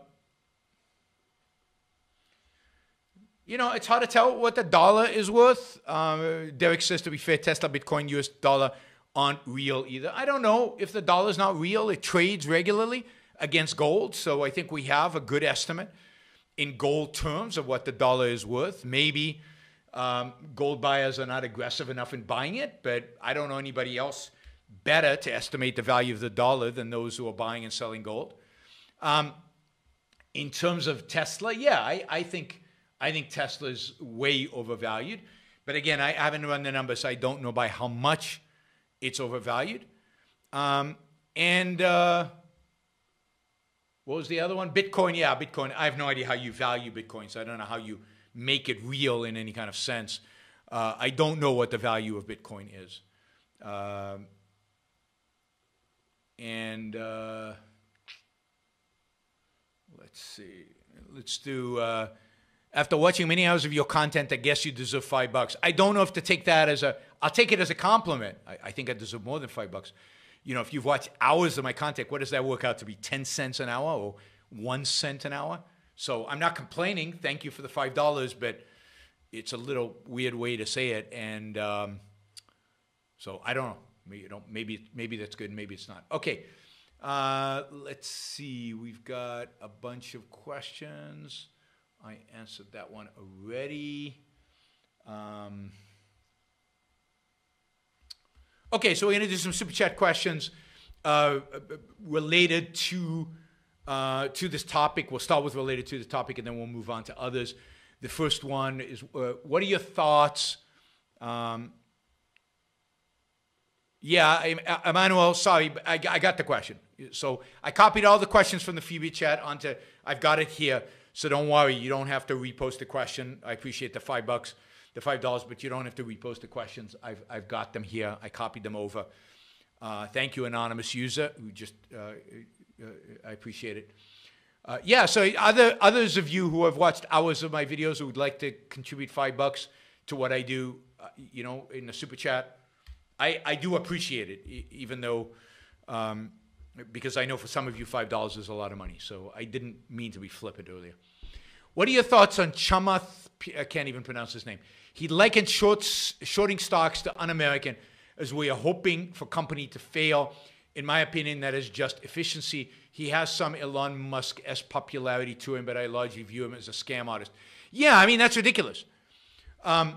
you know, it's hard to tell what the dollar is worth. Um, Derek says, to be fair, Tesla, Bitcoin, US dollar aren't real either. I don't know if the dollar is not real. It trades regularly against gold. So I think we have a good estimate in gold terms of what the dollar is worth. Maybe um, gold buyers are not aggressive enough in buying it, but I don't know anybody else better to estimate the value of the dollar than those who are buying and selling gold. Um, in terms of Tesla, yeah, I, I think I think Tesla's way overvalued. But again, I haven't run the numbers, so I don't know by how much it's overvalued. Um, and uh, what was the other one? Bitcoin. Yeah, Bitcoin. I have no idea how you value Bitcoin, so I don't know how you make it real in any kind of sense. Uh, I don't know what the value of Bitcoin is. Um, and uh, Let's see. Let's do. Uh, after watching many hours of your content, I guess you deserve five bucks. I don't know if to take that as a. I'll take it as a compliment. I, I think I deserve more than five bucks. You know, if you've watched hours of my content, what does that work out to be? Ten cents an hour or one cent an hour? So I'm not complaining. Thank you for the five dollars, but it's a little weird way to say it, and um, so I don't know. Maybe, you know, maybe maybe that's good, maybe it's not. Okay. Uh, let's see. We've got a bunch of questions. I answered that one already. Um, Okay, so we're gonna do some super chat questions uh, related to uh, to this topic. We'll start with related to the topic, and then we'll move on to others. The first one is, uh, what are your thoughts? Um, yeah, Emmanuel, sorry, I, I got the question. So I copied all the questions from the Phoebe chat onto, I've got it here. So don't worry, you don't have to repost the question. I appreciate the five bucks, the five dollars, but you don't have to repost the questions. I've, I've got them here. I copied them over. Uh, thank you, anonymous user, who just, uh, uh, I appreciate it. Uh, yeah, so other others of you who have watched hours of my videos who would like to contribute five bucks to what I do, uh, you know, in the super chat, I, I do appreciate it, even though, um, because I know for some of you, $5 is a lot of money. So I didn't mean to be flippant earlier. What are your thoughts on Chamath? I can't even pronounce his name. He likened shorts, shorting stocks to un American as we are hoping for company to fail. In my opinion, that is just efficiency. He has some Elon Musk s popularity to him, but I largely view him as a scam artist. Yeah, I mean, that's ridiculous. Um,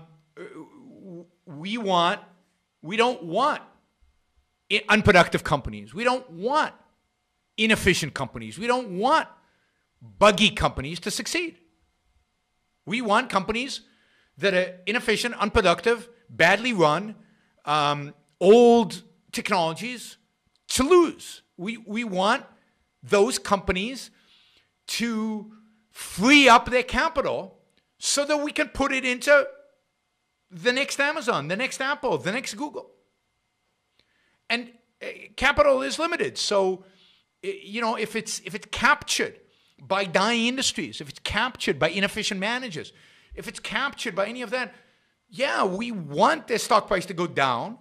we want we don't want unproductive companies. We don't want inefficient companies. We don't want buggy companies to succeed. We want companies that are inefficient, unproductive, badly run, um, old technologies to lose. We, we want those companies to free up their capital so that we can put it into the next Amazon, the next Apple, the next Google. And uh, capital is limited. So, you know, if it's if it's captured by dying industries, if it's captured by inefficient managers, if it's captured by any of that, yeah, we want the stock price to go down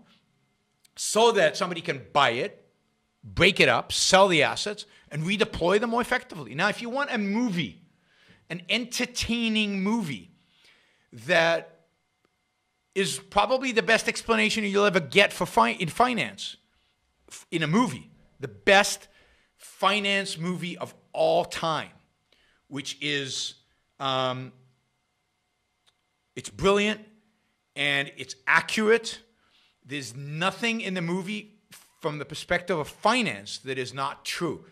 so that somebody can buy it, break it up, sell the assets, and redeploy them more effectively. Now, if you want a movie, an entertaining movie that is probably the best explanation you'll ever get for fi- in finance in a movie. The best finance movie of all time, which is um, it's brilliant and it's accurate. There's nothing in the movie from the perspective of finance that is not true.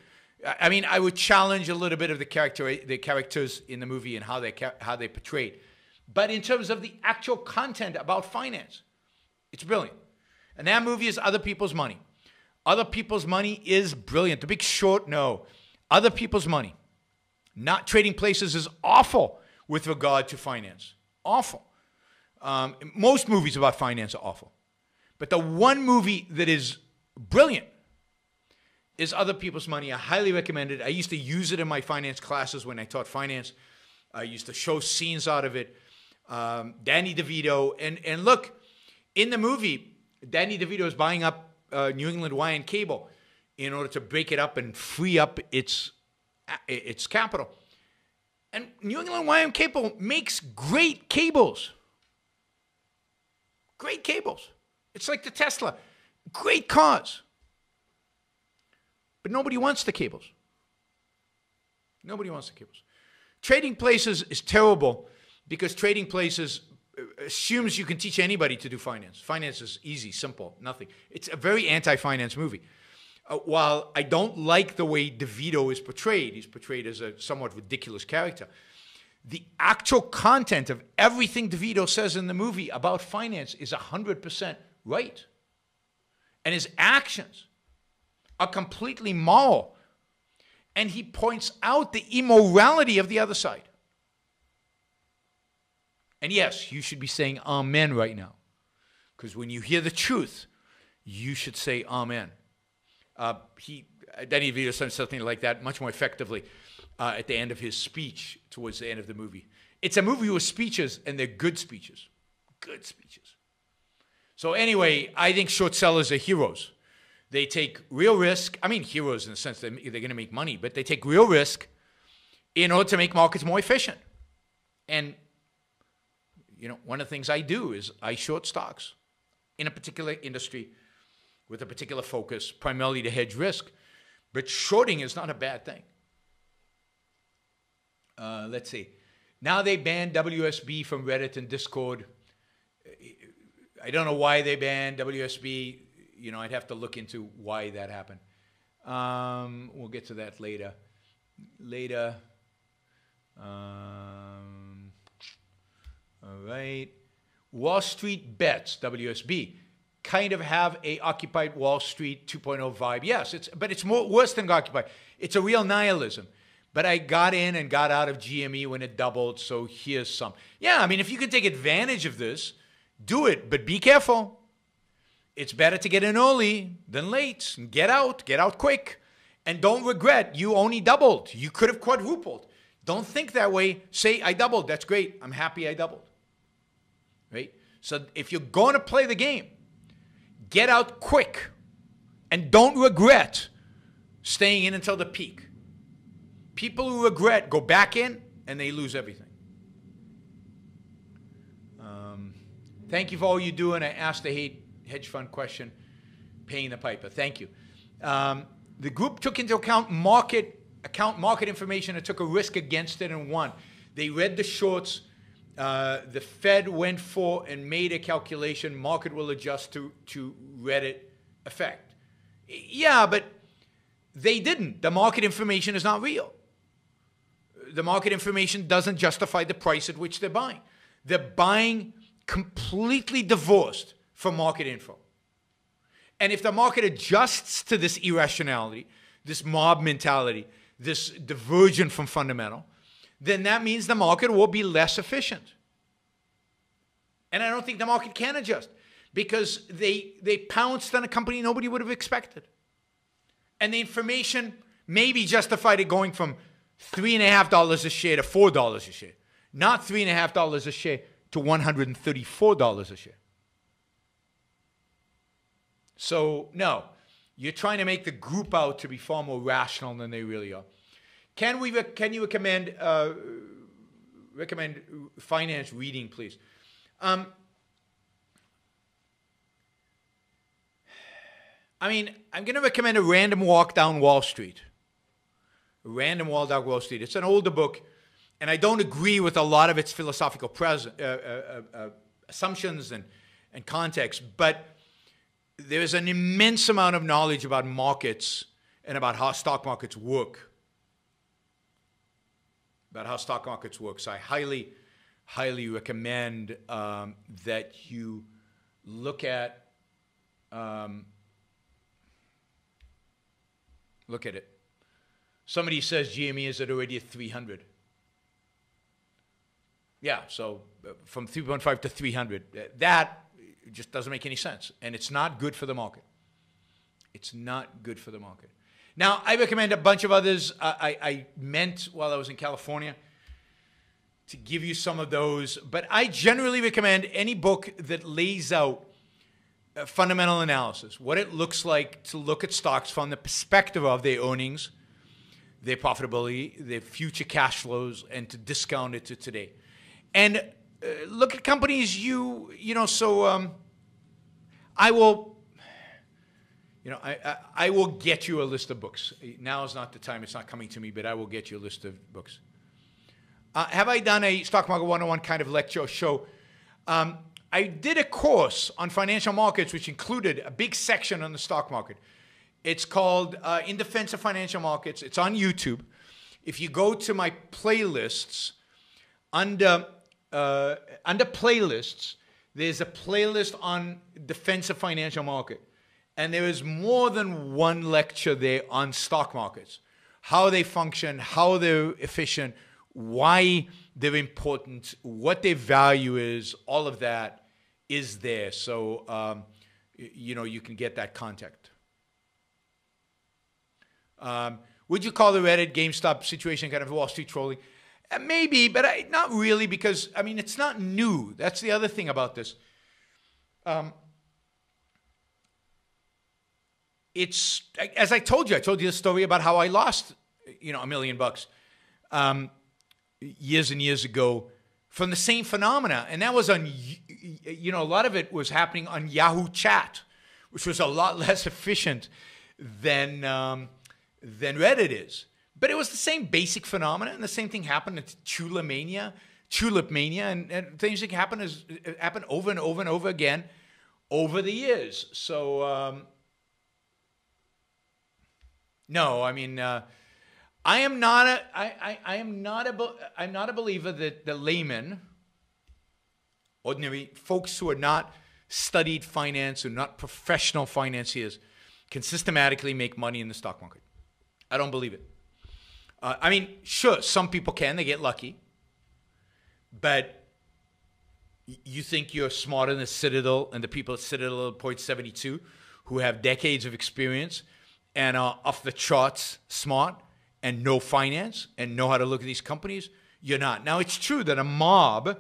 I mean, I would challenge a little bit of the character, the characters in the movie and how they how they portrayed but in terms of the actual content about finance, it's brilliant. And that movie is Other People's Money. Other People's Money is brilliant. The Big Short, no. Other People's Money. Not Trading Places is awful with regard to finance. Awful. Um, most movies about finance are awful. But the one movie that is brilliant is Other People's Money. I highly recommend it. I used to use it in my finance classes when I taught finance. I used to show scenes out of it um, Danny DeVito. And, and look, in the movie, Danny DeVito is buying up uh, New England and Cable in order to break it up and free up its, its capital. And New England Wire Cable makes great cables. Great cables. It's like the Tesla. Great cars. But nobody wants the cables. Nobody wants the cables. Trading places is terrible because trading places uh, assumes you can teach anybody to do finance. Finance is easy, simple, nothing. It's a very anti-finance movie. Uh, while I don't like the way DeVito is portrayed, he's portrayed as a somewhat ridiculous character. The actual content of everything DeVito says in the movie about finance is 100% right. And his actions are completely moral. And he points out the immorality of the other side. And yes, you should be saying amen right now. Because when you hear the truth, you should say amen. Uh, he, Danny DeVito said something like that much more effectively uh, at the end of his speech towards the end of the movie. It's a movie with speeches, and they're good speeches. Good speeches. So, anyway, I think short sellers are heroes. They take real risk. I mean, heroes in the sense that they're going to make money, but they take real risk in order to make markets more efficient. And you know, one of the things I do is I short stocks in a particular industry with a particular focus, primarily to hedge risk. But shorting is not a bad thing. Uh, let's see. Now they banned WSB from Reddit and Discord. I don't know why they banned WSB. you know, I'd have to look into why that happened. Um, we'll get to that later. Later. Um, all right. Wall Street bets, WSB, kind of have a occupied Wall Street 2.0 vibe. Yes, it's but it's more worse than Occupy. It's a real nihilism. But I got in and got out of GME when it doubled, so here's some. Yeah, I mean, if you can take advantage of this, do it, but be careful. It's better to get in early than late and get out, get out quick. And don't regret you only doubled. You could have quadrupled. Don't think that way. Say, I doubled. That's great. I'm happy I doubled. Right? So if you're going to play the game, get out quick and don't regret staying in until the peak. People who regret go back in and they lose everything. Um, thank you for all you do. And I asked the hate hedge fund question, paying the piper. Thank you. Um, the group took into account market account market information and took a risk against it and won. They read the shorts. Uh, the Fed went for and made a calculation. Market will adjust to to Reddit effect. Yeah, but they didn't. The market information is not real. The market information doesn't justify the price at which they're buying. They're buying completely divorced from market info. And if the market adjusts to this irrationality, this mob mentality, this diversion from fundamental, then that means the market will be less efficient. And I don't think the market can adjust because they, they pounced on a company nobody would have expected. And the information maybe justified it going from $3.5 a share to $4 a share, not $3.5 a share to $134 a share. So, no, you're trying to make the group out to be far more rational than they really are. Can we? Can you recommend uh, recommend finance reading, please? Um, I mean, I'm going to recommend a random walk down Wall Street. A random walk down Wall Street. It's an older book, and I don't agree with a lot of its philosophical pres- uh, uh, uh, assumptions and, and context, but there's an immense amount of knowledge about markets and about how stock markets work. About how stock markets work. So I highly, highly recommend um, that you look at um, look at it. Somebody says GME is at already at 300. Yeah, so uh, from 3.5 to 300. That just doesn't make any sense. And it's not good for the market. It's not good for the market. Now, I recommend a bunch of others. I, I meant while I was in California to give you some of those, but I generally recommend any book that lays out fundamental analysis, what it looks like to look at stocks from the perspective of their earnings, their profitability, their future cash flows, and to discount it to today. And uh, look at companies you you know. So um, I will. You know, I, I, I will get you a list of books. Now is not the time; it's not coming to me, but I will get you a list of books. Uh, have I done a stock market 101 kind of lecture show? Um, I did a course on financial markets, which included a big section on the stock market. It's called uh, In Defense of Financial Markets. It's on YouTube. If you go to my playlists under uh, under playlists, there's a playlist on defense of financial market. And there is more than one lecture there on stock markets, how they function, how they're efficient, why they're important, what their value is, all of that is there. So, um, you know, you can get that contact. Um, would you call the Reddit GameStop situation kind of Wall Street trolling? Uh, maybe, but I, not really, because I mean it's not new. That's the other thing about this. Um, it's as I told you. I told you the story about how I lost, you know, a million bucks um, years and years ago from the same phenomena, and that was on, you know, a lot of it was happening on Yahoo Chat, which was a lot less efficient than um, than Reddit is. But it was the same basic phenomena, and the same thing happened at Tulip Mania, Tulip Mania, and, and things that happen is happen over and over and over again over the years. So, um, no, I mean, uh, I am not a, I, I, I am not a, I'm not a believer that the layman, ordinary folks who are not studied finance, are not professional financiers, can systematically make money in the stock market. I don't believe it. Uh, I mean, sure, some people can, they get lucky. But you think you're smarter than the Citadel and the people at Citadel Point 72 who have decades of experience and are off the charts smart and know finance and know how to look at these companies? You're not. Now, it's true that a mob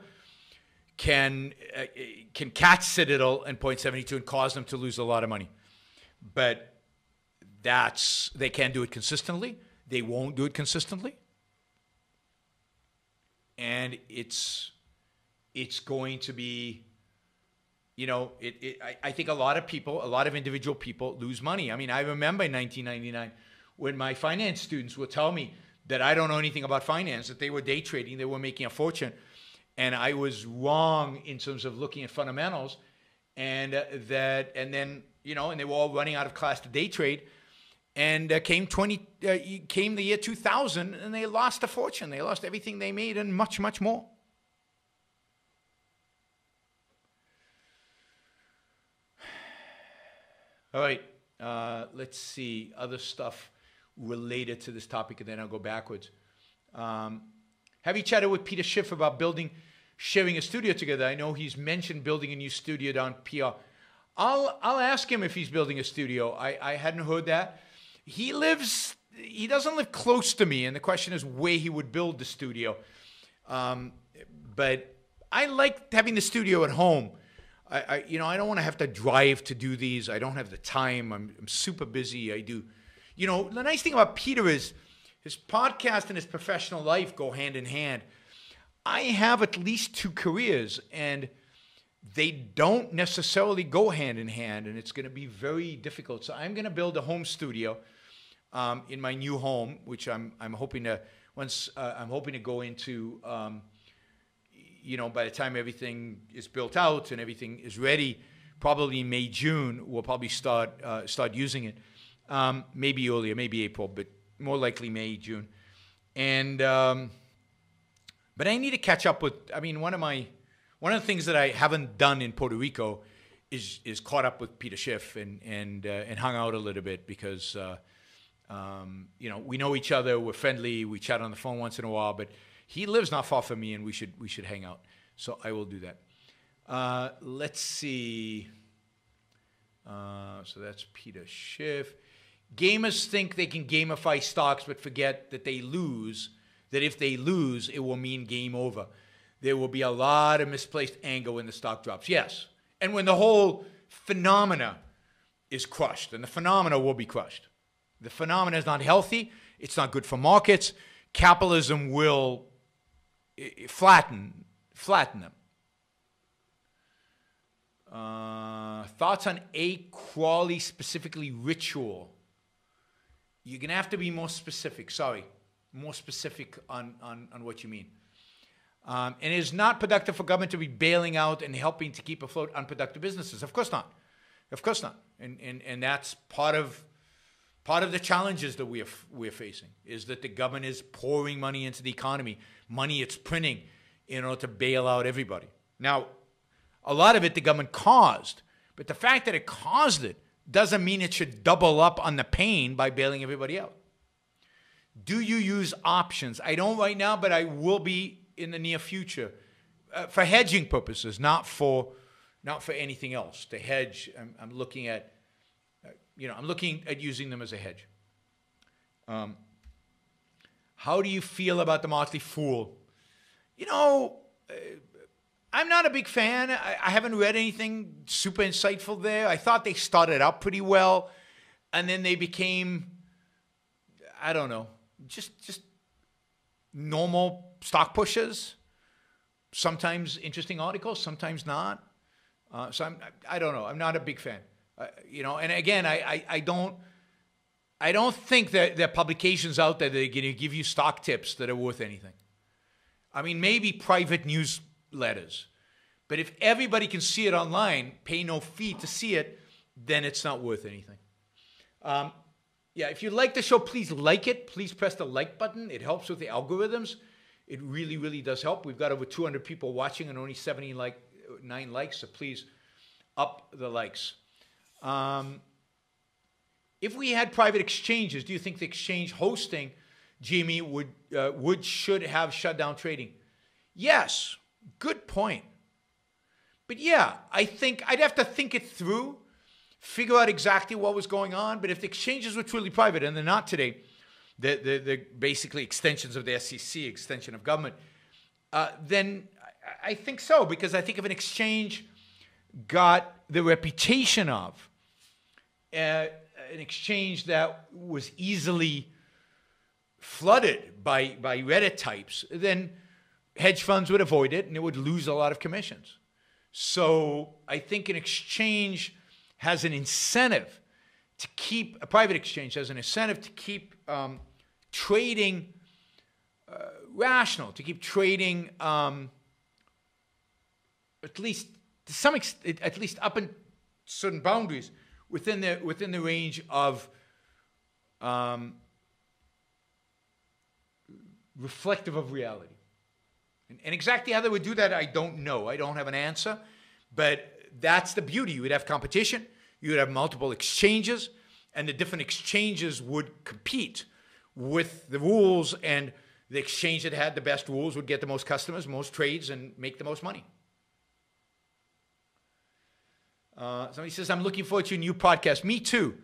can uh, can catch Citadel and Point 72 and cause them to lose a lot of money. But that's they can't do it consistently. They won't do it consistently. And it's it's going to be you know, it, it I, I think a lot of people, a lot of individual people lose money. I mean, I remember in 1999 when my finance students would tell me that I don't know anything about finance, that they were day trading, they were making a fortune. And I was wrong in terms of looking at fundamentals. And uh, that, and then, you know, and they were all running out of class to day trade. And uh, came 20, uh, came the year 2000 and they lost a fortune. They lost everything they made and much, much more. All right, uh, let's see other stuff related to this topic, and then I'll go backwards. Um, have you chatted with Peter Schiff about building, sharing a studio together? I know he's mentioned building a new studio down PR. I'll I'll ask him if he's building a studio. I, I hadn't heard that. He lives. He doesn't live close to me, and the question is where he would build the studio. Um, but I like having the studio at home. I, I, you know, I don't want to have to drive to do these. I don't have the time. I'm, I'm super busy. I do, you know, the nice thing about Peter is his podcast and his professional life go hand in hand. I have at least two careers and they don't necessarily go hand in hand and it's going to be very difficult. So I'm going to build a home studio um, in my new home, which I'm, I'm hoping to, once uh, I'm hoping to go into, um, you know, by the time everything is built out and everything is ready, probably May, June, we'll probably start uh, start using it. Um, maybe earlier, maybe April, but more likely May, June. And um, but I need to catch up with. I mean, one of my one of the things that I haven't done in Puerto Rico is is caught up with Peter Schiff and and uh, and hung out a little bit because. Uh, um, you know, we know each other. We're friendly. We chat on the phone once in a while, but he lives not far from me, and we should we should hang out. So I will do that. Uh, let's see. Uh, so that's Peter Schiff. Gamers think they can gamify stocks, but forget that they lose. That if they lose, it will mean game over. There will be a lot of misplaced anger when the stock drops. Yes, and when the whole phenomena is crushed, and the phenomena will be crushed. The phenomena is not healthy. It's not good for markets. Capitalism will flatten flatten them. Uh, thoughts on A. Crawley specifically ritual. You're gonna have to be more specific. Sorry, more specific on on, on what you mean. Um, and it is not productive for government to be bailing out and helping to keep afloat unproductive businesses. Of course not. Of course not. And and and that's part of part of the challenges that we are we're facing is that the government is pouring money into the economy, money it's printing in order to bail out everybody. Now, a lot of it the government caused, but the fact that it caused it doesn't mean it should double up on the pain by bailing everybody out. Do you use options? I don't right now, but I will be in the near future uh, for hedging purposes, not for not for anything else. To hedge, I'm, I'm looking at, uh, you know, I'm looking at using them as a hedge. Um, how do you feel about the Motley Fool? You know, uh, I'm not a big fan. I, I, haven't read anything super insightful there. I thought they started out pretty well, and then they became, I don't know, just just normal stock pushes. Sometimes interesting articles, sometimes not. Uh, so I'm, I don't know. I'm not a big fan. Uh, you know, and again, I, I, I don't. I don't think that there are publications out there that are going to give you stock tips that are worth anything. I mean, maybe private newsletters, But if everybody can see it online, pay no fee to see it, then it's not worth anything. Um, yeah, if you like the show, please like it. Please press the like button. It helps with the algorithms. It really, really does help. We've got over 200 people watching and only 70 like likes, so please up the likes. Um, if we had private exchanges, do you think the exchange hosting, Jimmy, would uh, would should have shut down trading? Yes, good point. But yeah, I think I'd have to think it through, figure out exactly what was going on. But if the exchanges were truly private, and they're not today, the the, the basically extensions of the SEC, extension of government, uh, then I, I think so because I think if an exchange got the reputation of uh, an exchange that was easily flooded by, by Reddit types, then hedge funds would avoid it and it would lose a lot of commissions. So I think an exchange has an incentive to keep, a private exchange has an incentive to keep um, trading uh, rational, to keep trading um, at least to some extent, at least up in certain boundaries within the within the range of um, reflective of reality. And, and, exactly how they would do that, I don't know. I don't have an answer, but that's the beauty. You would have competition. You would have multiple exchanges, and the different exchanges would compete with the rules, and the exchange that had the best rules would get the most customers, most trades, and make the most money. Uh, somebody says, I'm looking forward to a new podcast. Me too.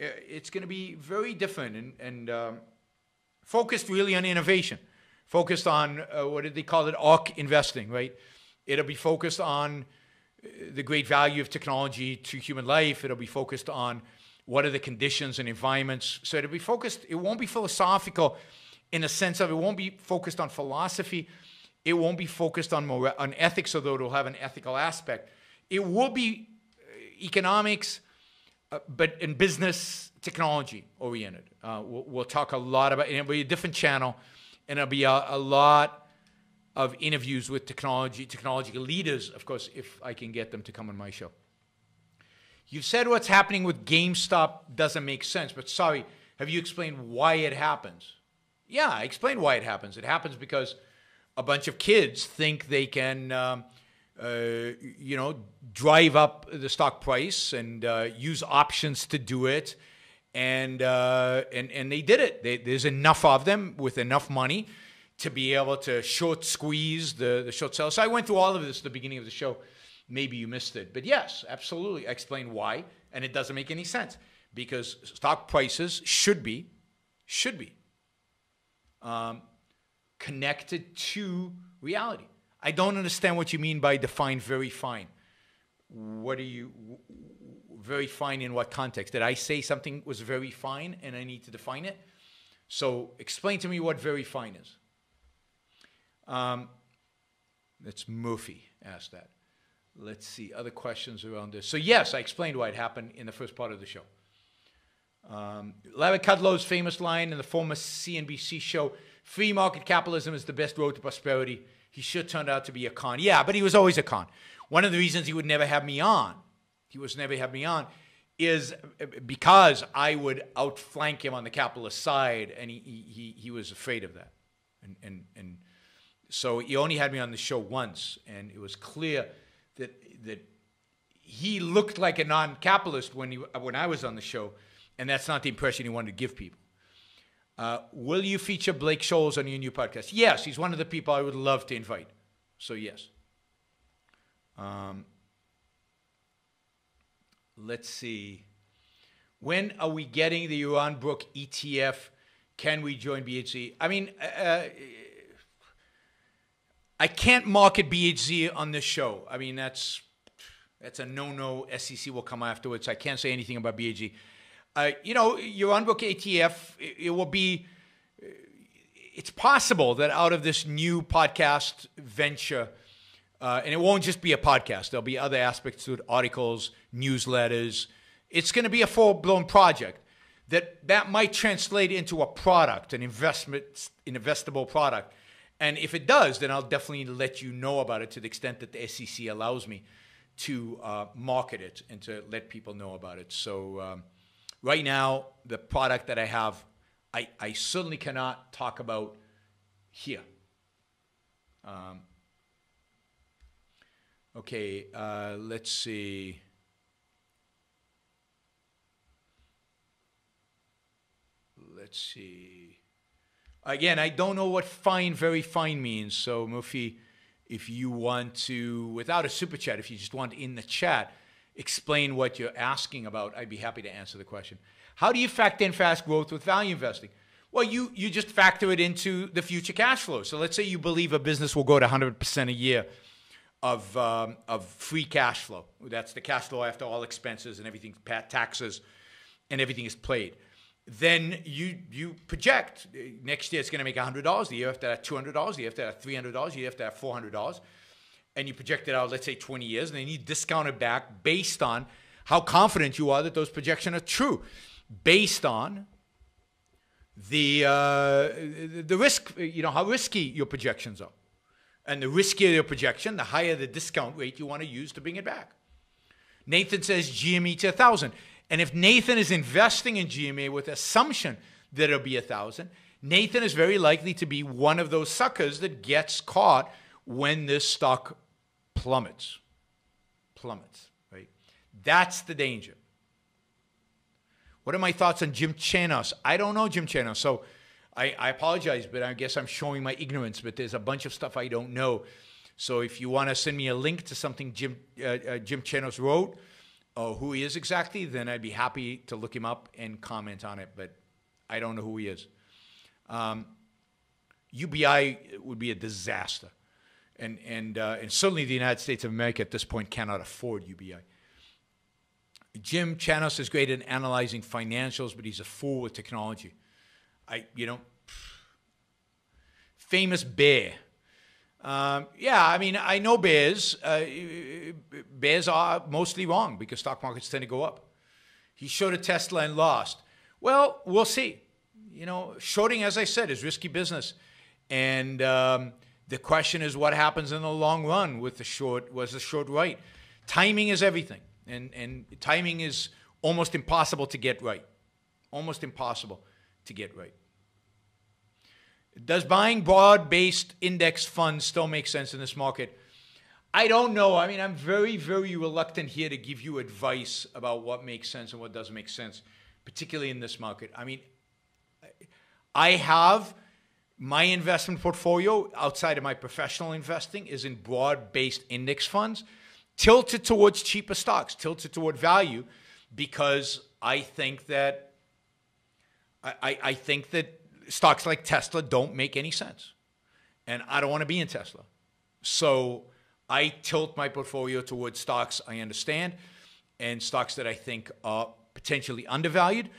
Uh, it's going to be very different and, and um, focused really on innovation, focused on uh, what did they call it? ARK investing, right? It'll be focused on uh, the great value of technology to human life. It'll be focused on what are the conditions and environments. So it'll be focused, it won't be philosophical in the sense of it won't be focused on philosophy. It won't be focused on, on ethics, although it'll have an ethical aspect. It will be economics, uh, but in business technology oriented. Uh, we'll, we'll, talk a lot about, it'll be a different channel, and it'll be a, a lot of interviews with technology, technology leaders, of course, if I can get them to come on my show. You've said what's happening with GameStop doesn't make sense, but sorry, have you explained why it happens? Yeah, I explained why it happens. It happens because a bunch of kids think they can um, uh, you know, drive up the stock price and uh, use options to do it. And, uh, and, and they did it. They, there's enough of them with enough money to be able to short squeeze the, the short sellers. So I went through all of this at the beginning of the show. Maybe you missed it. But yes, absolutely. I explained why. And it doesn't make any sense because stock prices should be, should be um, connected to reality. I don't understand what you mean by define very fine. What are you very fine in what context? Did I say something was very fine and I need to define it? So explain to me what very fine is. Um, that's Murphy asked that. Let's see other questions around this. So yes, I explained why it happened in the first part of the show. Um, Larry Kudlow's famous line in the former CNBC show: "Free market capitalism is the best road to prosperity." He should turned out to be a con. Yeah, but he was always a con. One of the reasons he would never have me on, he was never have me on, is uh, because I would outflank him on the capitalist side, and he he he was afraid of that, and and and so he only had me on the show once, and it was clear that that he looked like a non-capitalist when he when I was on the show, and that's not the impression he wanted to give people. Uh, will you feature Blake Scholes on your new podcast? Yes, he's one of the people I would love to invite. So, yes. Um, let's see. When are we getting the Yaron Brook ETF? Can we join BHZ? I mean, uh, uh, I can't market BHZ on this show. I mean, that's that's a no-no. SEC will come afterwards. I can't say anything about BHZ. Uh, you know, Yaron Brook ETF, it, it, will be, it's possible that out of this new podcast venture, uh, and it won't just be a podcast, there'll be other aspects to it, articles, newsletters. It's going to be a full blown project that that might translate into a product, an investment, an investable product. And if it does, then I'll definitely let you know about it to the extent that the SEC allows me to uh, market it and to let people know about it. So um, right now, the product that I have, I, I certainly cannot talk about here. Um, okay, uh, let's see. Let's see. Again, I don't know what fine, very fine means. So, Murphy, if you want to, without a super chat, if you just want in the chat, explain what you're asking about, I'd be happy to answer the question. How do you factor in fast growth with value investing? Well, you, you just factor it into the future cash flow. So let's say you believe a business will go to 100% a year of, um, of free cash flow. That's the cash flow after all expenses and everything, taxes, and everything is paid then you you project uh, next year it's going to make $100 the year after that $200 the year after that $300 the year after that $400 and you project it out let's say 20 years and then you discount it back based on how confident you are that those projections are true based on the uh, the risk you know how risky your projections are. And the riskier your projection the higher the discount rate you want to use to bring it back. Nathan says gme to 1000 and if Nathan is investing in GME with assumption that it'll be a thousand, Nathan is very likely to be one of those suckers that gets caught when this stock plummets. Plummets, right? That's the danger. What are my thoughts on Jim Chanos? I don't know Jim Chanos, so I, I, apologize, but I guess I'm showing my ignorance. But there's a bunch of stuff I don't know. So if you want to send me a link to something Jim uh, uh, Jim Chanos wrote, oh, who he is exactly, then I'd be happy to look him up and comment on it. But I don't know who he is. Um, UBI would be a disaster, and and uh, and certainly the United States of America at this point cannot afford UBI. Jim Chanos is great at analyzing financials, but he's a fool with technology. I, you know, famous bear um, yeah, I mean, I know bears. Uh, bears are mostly wrong because stock markets tend to go up. He showed a Tesla and lost. Well, we'll see. You know, shorting, as I said, is risky business, and um, the question is what happens in the long run with the short. Was the short right? Timing is everything, and and timing is almost impossible to get right. Almost impossible to get right. Does buying broad based index funds still make sense in this market? I don't know. I mean, I'm very, very reluctant here to give you advice about what makes sense and what doesn't make sense, particularly in this market. I mean, I have my investment portfolio outside of my professional investing is in broad based index funds, tilted towards cheaper stocks, tilted toward value, because I think that I, I think that stocks like Tesla don't make any sense. And I don't want to be in Tesla. So I tilt my portfolio towards stocks I understand and stocks that I think are potentially undervalued.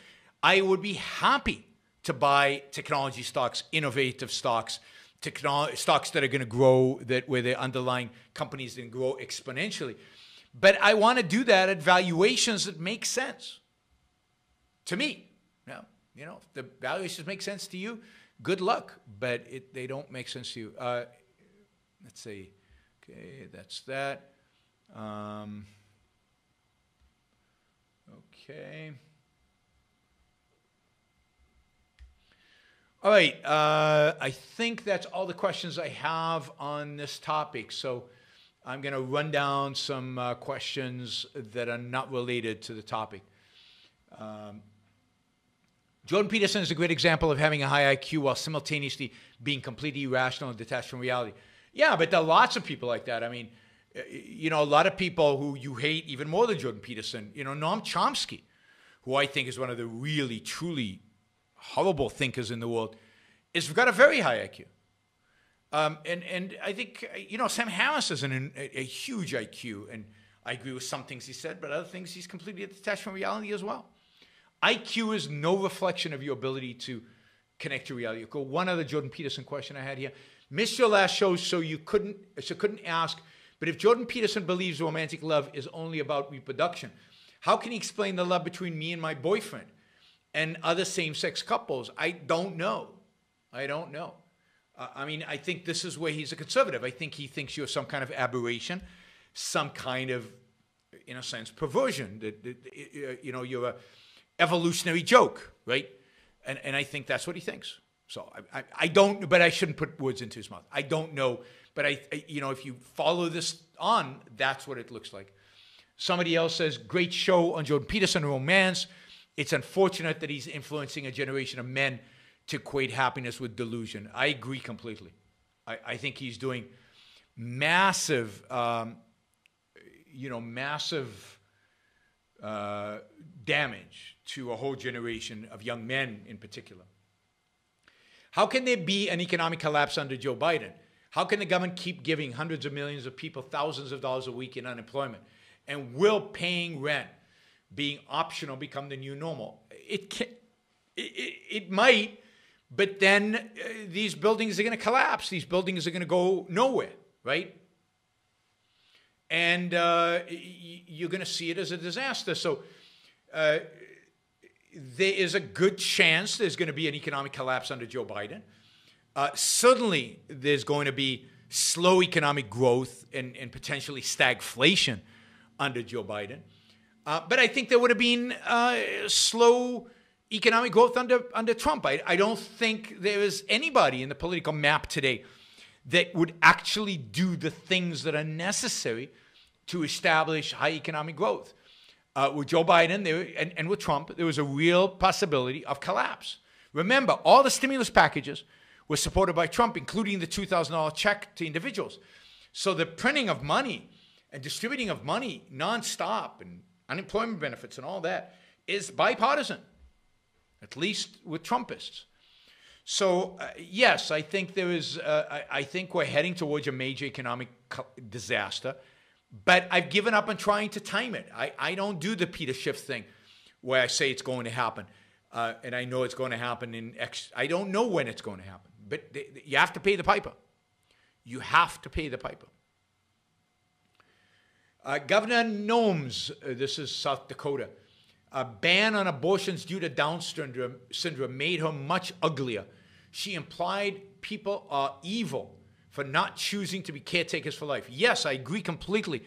I would be happy to buy technology stocks, innovative stocks, technolo- stocks that are going to grow, that where the underlying companies can grow exponentially. But I want to do that at valuations that make sense to me. You know, if the valuations make sense to you, good luck, but it, they don't make sense to you. Uh, let's see. Okay, that's that. Um, okay. All right. Uh, I think that's all the questions I have on this topic. So I'm going to run down some uh, questions that are not related to the topic. Um, Jordan Peterson is a great example of having a high IQ while simultaneously being completely irrational and detached from reality. Yeah, but there are lots of people like that. I mean, you know, a lot of people who you hate even more than Jordan Peterson. You know, Noam Chomsky, who I think is one of the really, truly horrible thinkers in the world, has got a very high IQ. Um, and, and I think, you know, Sam Harris is an, a, a huge IQ, and I agree with some things he said, but other things he's completely detached from reality as well. IQ is no reflection of your ability to connect to reality. Go one other Jordan Peterson question I had here. Missed your last show, so you couldn't so couldn't ask. But if Jordan Peterson believes romantic love is only about reproduction, how can he explain the love between me and my boyfriend and other same-sex couples? I don't know. I don't know. Uh, I mean, I think this is where he's a conservative. I think he thinks you're some kind of aberration, some kind of, in a sense, perversion. That, that uh, you know, you're a evolutionary joke, right? And and I think that's what he thinks. So I, I, I don't, but I shouldn't put words into his mouth. I don't know, but I, I, you know, if you follow this on, that's what it looks like. Somebody else says, great show on Jordan Peterson romance. It's unfortunate that he's influencing a generation of men to equate happiness with delusion. I agree completely. I, I think he's doing massive, um, you know, massive uh, damage to a whole generation of young men in particular. How can there be an economic collapse under Joe Biden? How can the government keep giving hundreds of millions of people thousands of dollars a week in unemployment? And will paying rent being optional become the new normal? It can, it, it, might, but then uh, these buildings are going to collapse. These buildings are going to go nowhere, right? And uh, you're going to see it as a disaster. So uh, there is a good chance there's going to be an economic collapse under Joe Biden. Uh, certainly, there's going to be slow economic growth and, and potentially stagflation under Joe Biden. Uh, but I think there would have been uh, slow economic growth under under Trump. I, I don't think there is anybody in the political map today that would actually do the things that are necessary to establish high economic growth. Uh, with Joe Biden there, and, and with Trump, there was a real possibility of collapse. Remember, all the stimulus packages were supported by Trump, including the $2,000 check to individuals. So the printing of money and distributing of money nonstop and unemployment benefits and all that is bipartisan at least with Trumpists. So uh, yes, I think there is. Uh, I, I, think we're heading towards a major economic disaster, but I've given up on trying to time it. I, I don't do the Peter Schiff thing, where I say it's going to happen, uh, and I know it's going to happen in X. I don't know when it's going to happen, but you have to pay the piper. You have to pay the piper. Uh, Governor Noem's, uh, this is South Dakota a ban on abortions due to Down syndrome, syndrome made her much uglier. She implied people are evil for not choosing to be caretakers for life. Yes, I agree completely.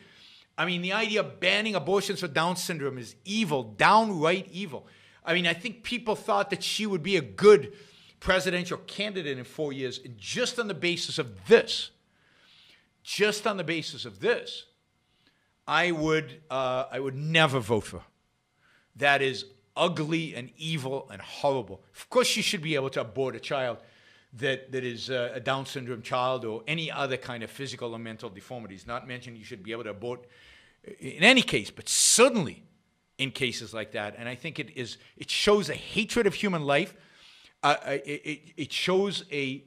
I mean, the idea of banning abortions for Down syndrome is evil, downright evil. I mean, I think people thought that she would be a good presidential candidate in four years, and just on the basis of this, just on the basis of this, I would, uh, I would never vote for that is ugly and evil and horrible. Of course, she should be able to abort a child that, that is uh, a Down syndrome child or any other kind of physical or mental deformities. Not mentioned you should be able to abort in any case, but certainly in cases like that. And I think it is it shows a hatred of human life. Uh, uh it, it shows a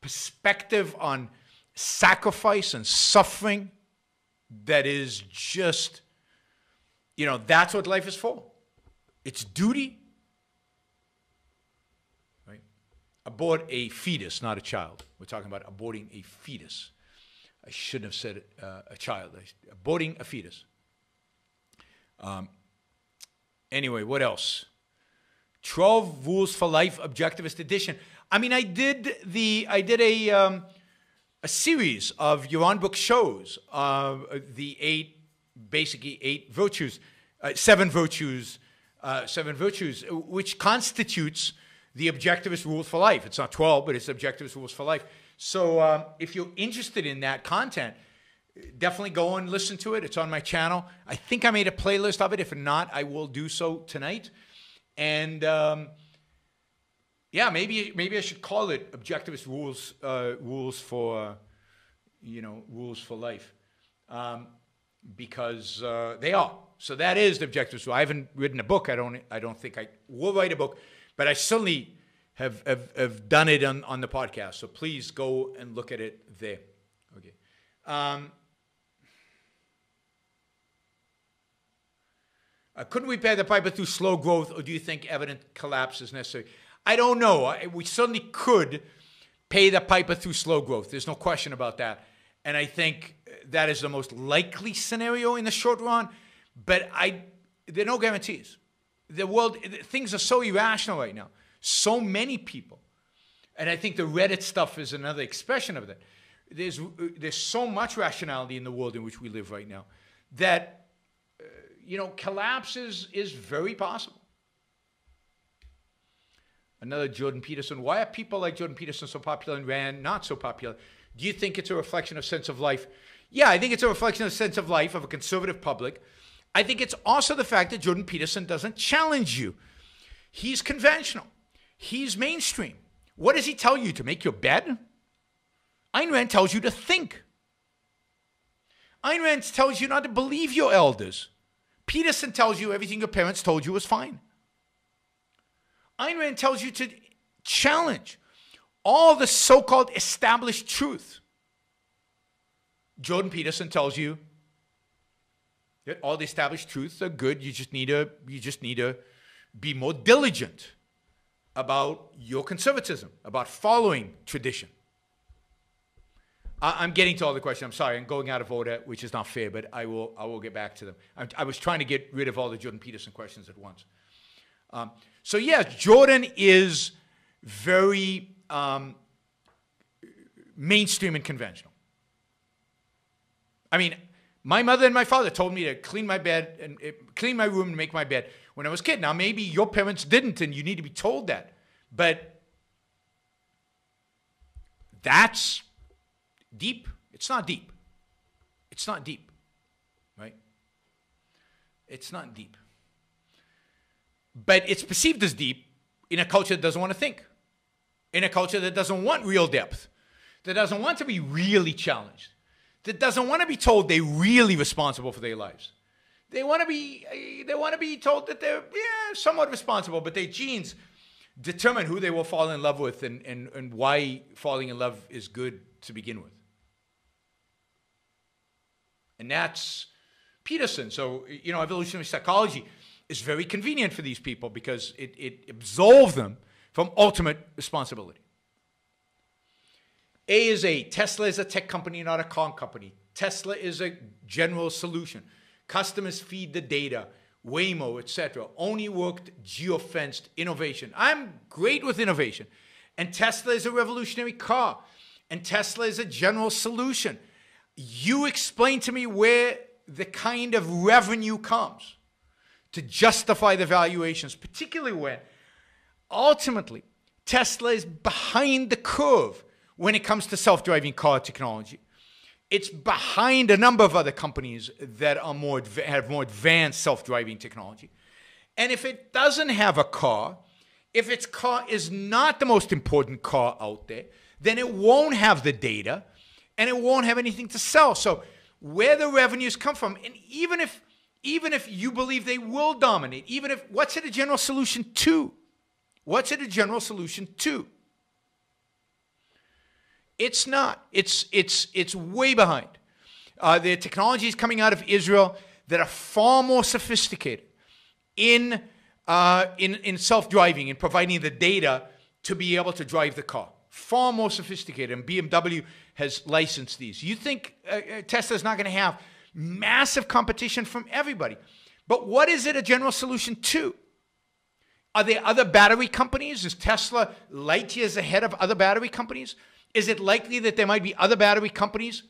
perspective on sacrifice and suffering that is just, you know, that's what life is for. It's duty, right? Abort a fetus, not a child. We're talking about aborting a fetus. I shouldn't have said uh, a child. Aborting a fetus. Um, anyway, what else? 12 Rules for Life Objectivist Edition. I mean, I did the I did a um, a series of Yaron Brook shows, uh, the eight basically eight virtues, uh, seven virtues uh, seven virtues, which constitutes the objectivist rules for life. It's not 12, but it's objectivist rules for life. So um, if you're interested in that content, definitely go and listen to it. It's on my channel. I think I made a playlist of it. If not, I will do so tonight. And um, yeah, maybe maybe I should call it objectivist rules uh, rules for you know rules for life um, because uh, they are. So that is the objective. So I haven't written a book. I don't. I don't think I will write a book, but I certainly have have, have done it on, on the podcast. So please go and look at it there. Okay. Um, uh, couldn't we pay the piper through slow growth, or do you think evident collapse is necessary? I don't know. We certainly could pay the piper through slow growth. There's no question about that. And I think that is the most likely scenario in the short run. But I, there are no guarantees. The world, things are so irrational right now. So many people And I think the Reddit stuff is another expression of that. There's, there's so much rationality in the world in which we live right now that, uh, you know, collapse is, is very possible. Another Jordan Peterson. Why are people like Jordan Peterson so popular and Rand not so popular? Do you think it's a reflection of sense of life? Yeah, I think it's a reflection of sense of life of a conservative public. I think it's also the fact that Jordan Peterson doesn't challenge you. He's conventional. He's mainstream. What does he tell you to make your bed? Ayn Rand tells you to think. Ayn Rand tells you not to believe your elders. Peterson tells you everything your parents told you was fine. Ayn Rand tells you to challenge all the so called established truth. Jordan Peterson tells you that all the established truths are good. You just need to, you just need to be more diligent about your conservatism, about following tradition. I, am getting to all the questions. I'm sorry, I'm going out of order, which is not fair, but I will, I will get back to them. I, I was trying to get rid of all the Jordan Peterson questions at once. Um, so, yes, Jordan is very um, mainstream and conventional. I mean, my mother and my father told me to clean my bed and uh, clean my room and make my bed when I was a kid. Now, maybe your parents didn't, and you need to be told that. But that's deep. It's not deep. It's not deep, right? It's not deep. But it's perceived as deep in a culture that doesn't want to think, in a culture that doesn't want real depth, that doesn't want to be really challenged, that doesn't want to be told they're really responsible for their lives. They want to be eh, they want to be told that they're yeah, somewhat responsible, but their genes determine who they will fall in love with and, and, and why falling in love is good to begin with. And that's Peterson. So, you know, evolutionary psychology is very convenient for these people because it, it absolves them from ultimate responsibility. A is a Tesla is a tech company, not a car company. Tesla is a general solution. Customers feed the data. Waymo, etc. Only worked geofenced innovation. I'm great with innovation. And Tesla is a revolutionary car. And Tesla is a general solution. You explain to me where the kind of revenue comes to justify the valuations, particularly when ultimately Tesla is behind the curve when it comes to self driving car technology. It's behind a number of other companies that are more have more advanced self-driving technology. And if it doesn't have a car, if its car is not the most important car out there, then it won't have the data and it won't have anything to sell. So where the revenues come from, and even if even if you believe they will dominate, even if what's it a general solution to? What's it a general solution to? It's not. It's, it's, it's way behind. Uh, the technologies coming out of Israel that are far more sophisticated in, uh, in, in self driving and providing the data to be able to drive the car. Far more sophisticated. And BMW has licensed these. You think uh, uh Tesla's not going to have massive competition from everybody. But what is it a general solution to? Are there other battery companies? Is Tesla light years ahead of other battery companies? Is it likely that there might be other battery companies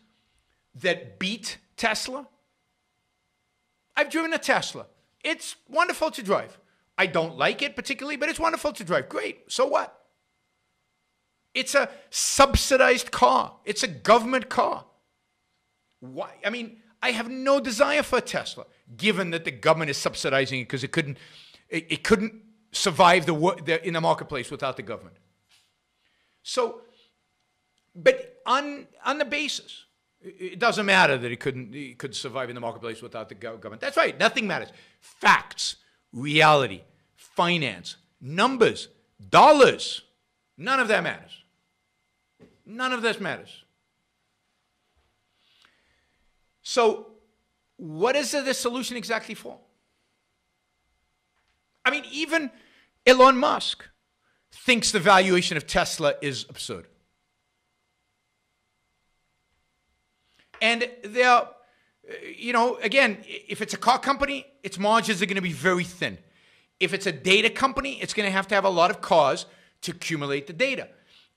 that beat Tesla? I've driven a Tesla. It's wonderful to drive. I don't like it particularly, but it's wonderful to drive. Great. So what? It's a subsidized car. It's a government car. Why? I mean, I have no desire for a Tesla, given that the government is subsidizing it because it couldn't, it, it couldn't survive the, the, in the marketplace without the government. So but on on the basis, it doesn't matter that he couldn't he could survive in the marketplace without the government. That's right. Nothing matters. Facts, reality, finance, numbers, dollars. None of that matters. None of this matters. So, what is the solution exactly for? I mean, even Elon Musk thinks the valuation of Tesla is absurd. And they're, you know, again, if it's a car company, its margins are going to be very thin. If it's a data company, it's going to have to have a lot of cars to accumulate the data.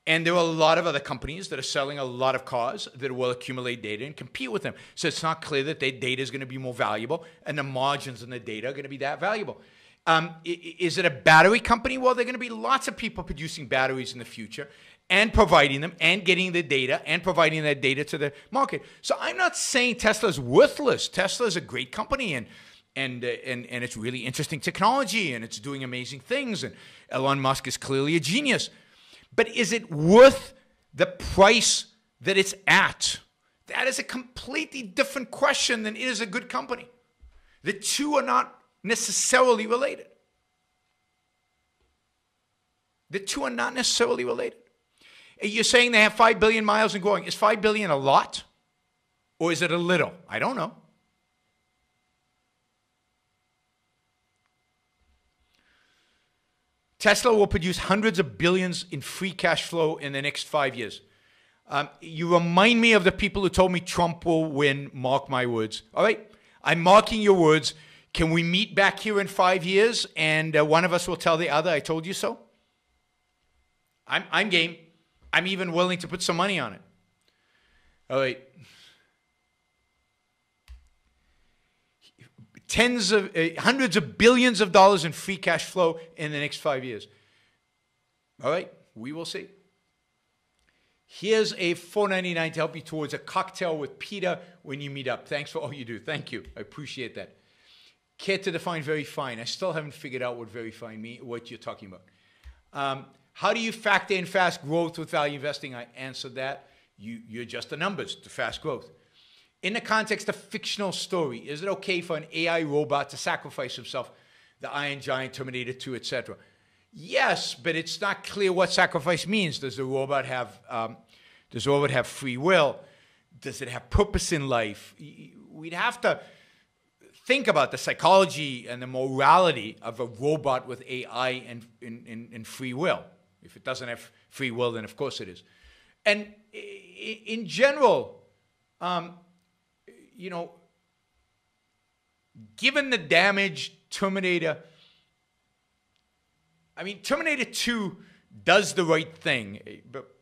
And there are a lot of other companies that are selling a lot of cars that will accumulate data and compete with them. So it's not clear that their data is going to be more valuable and the margins in the data are going to be that valuable. Um, is it a battery company? Well, there are going to be lots of people producing batteries in the future and providing them and getting the data and providing that data to the market. So I'm not saying Tesla is worthless. Tesla is a great company and and uh, and and it's really interesting technology and it's doing amazing things and Elon Musk is clearly a genius. But is it worth the price that it's at? That is a completely different question than it is a good company. The two are not necessarily related. The two are not necessarily related. You're saying they have 5 billion miles and going. Is 5 billion a lot? Or is it a little? I don't know. Tesla will produce hundreds of billions in free cash flow in the next five years. Um, you remind me of the people who told me Trump will win. Mark my words. All right? I'm marking your words. Can we meet back here in five years and uh, one of us will tell the other, I told you so? I'm, I'm game. I'm even willing to put some money on it. All right. Tens of, uh, hundreds of billions of dollars in free cash flow in the next five years. All right, we will see. Here's a 4.99 to help you towards a cocktail with Peter when you meet up. Thanks for all you do. Thank you. I appreciate that. Care to define very fine? I still haven't figured out what very fine mean, what you're talking about. Um, how do you factor in fast growth with value investing? I answered that. You, you adjust the numbers to fast growth. In the context of fictional story, is it okay for an AI robot to sacrifice himself, the Iron Giant, Terminator 2, etc.? Yes, but it's not clear what sacrifice means. Does the robot have um, does the robot have free will? Does it have purpose in life? We'd have to think about the psychology and the morality of a robot with AI and, and, and free will. If it doesn't have free will, then of course it is. And in general, um, you know, given the damage Terminator, I mean, Terminator 2 does the right thing, eh, but,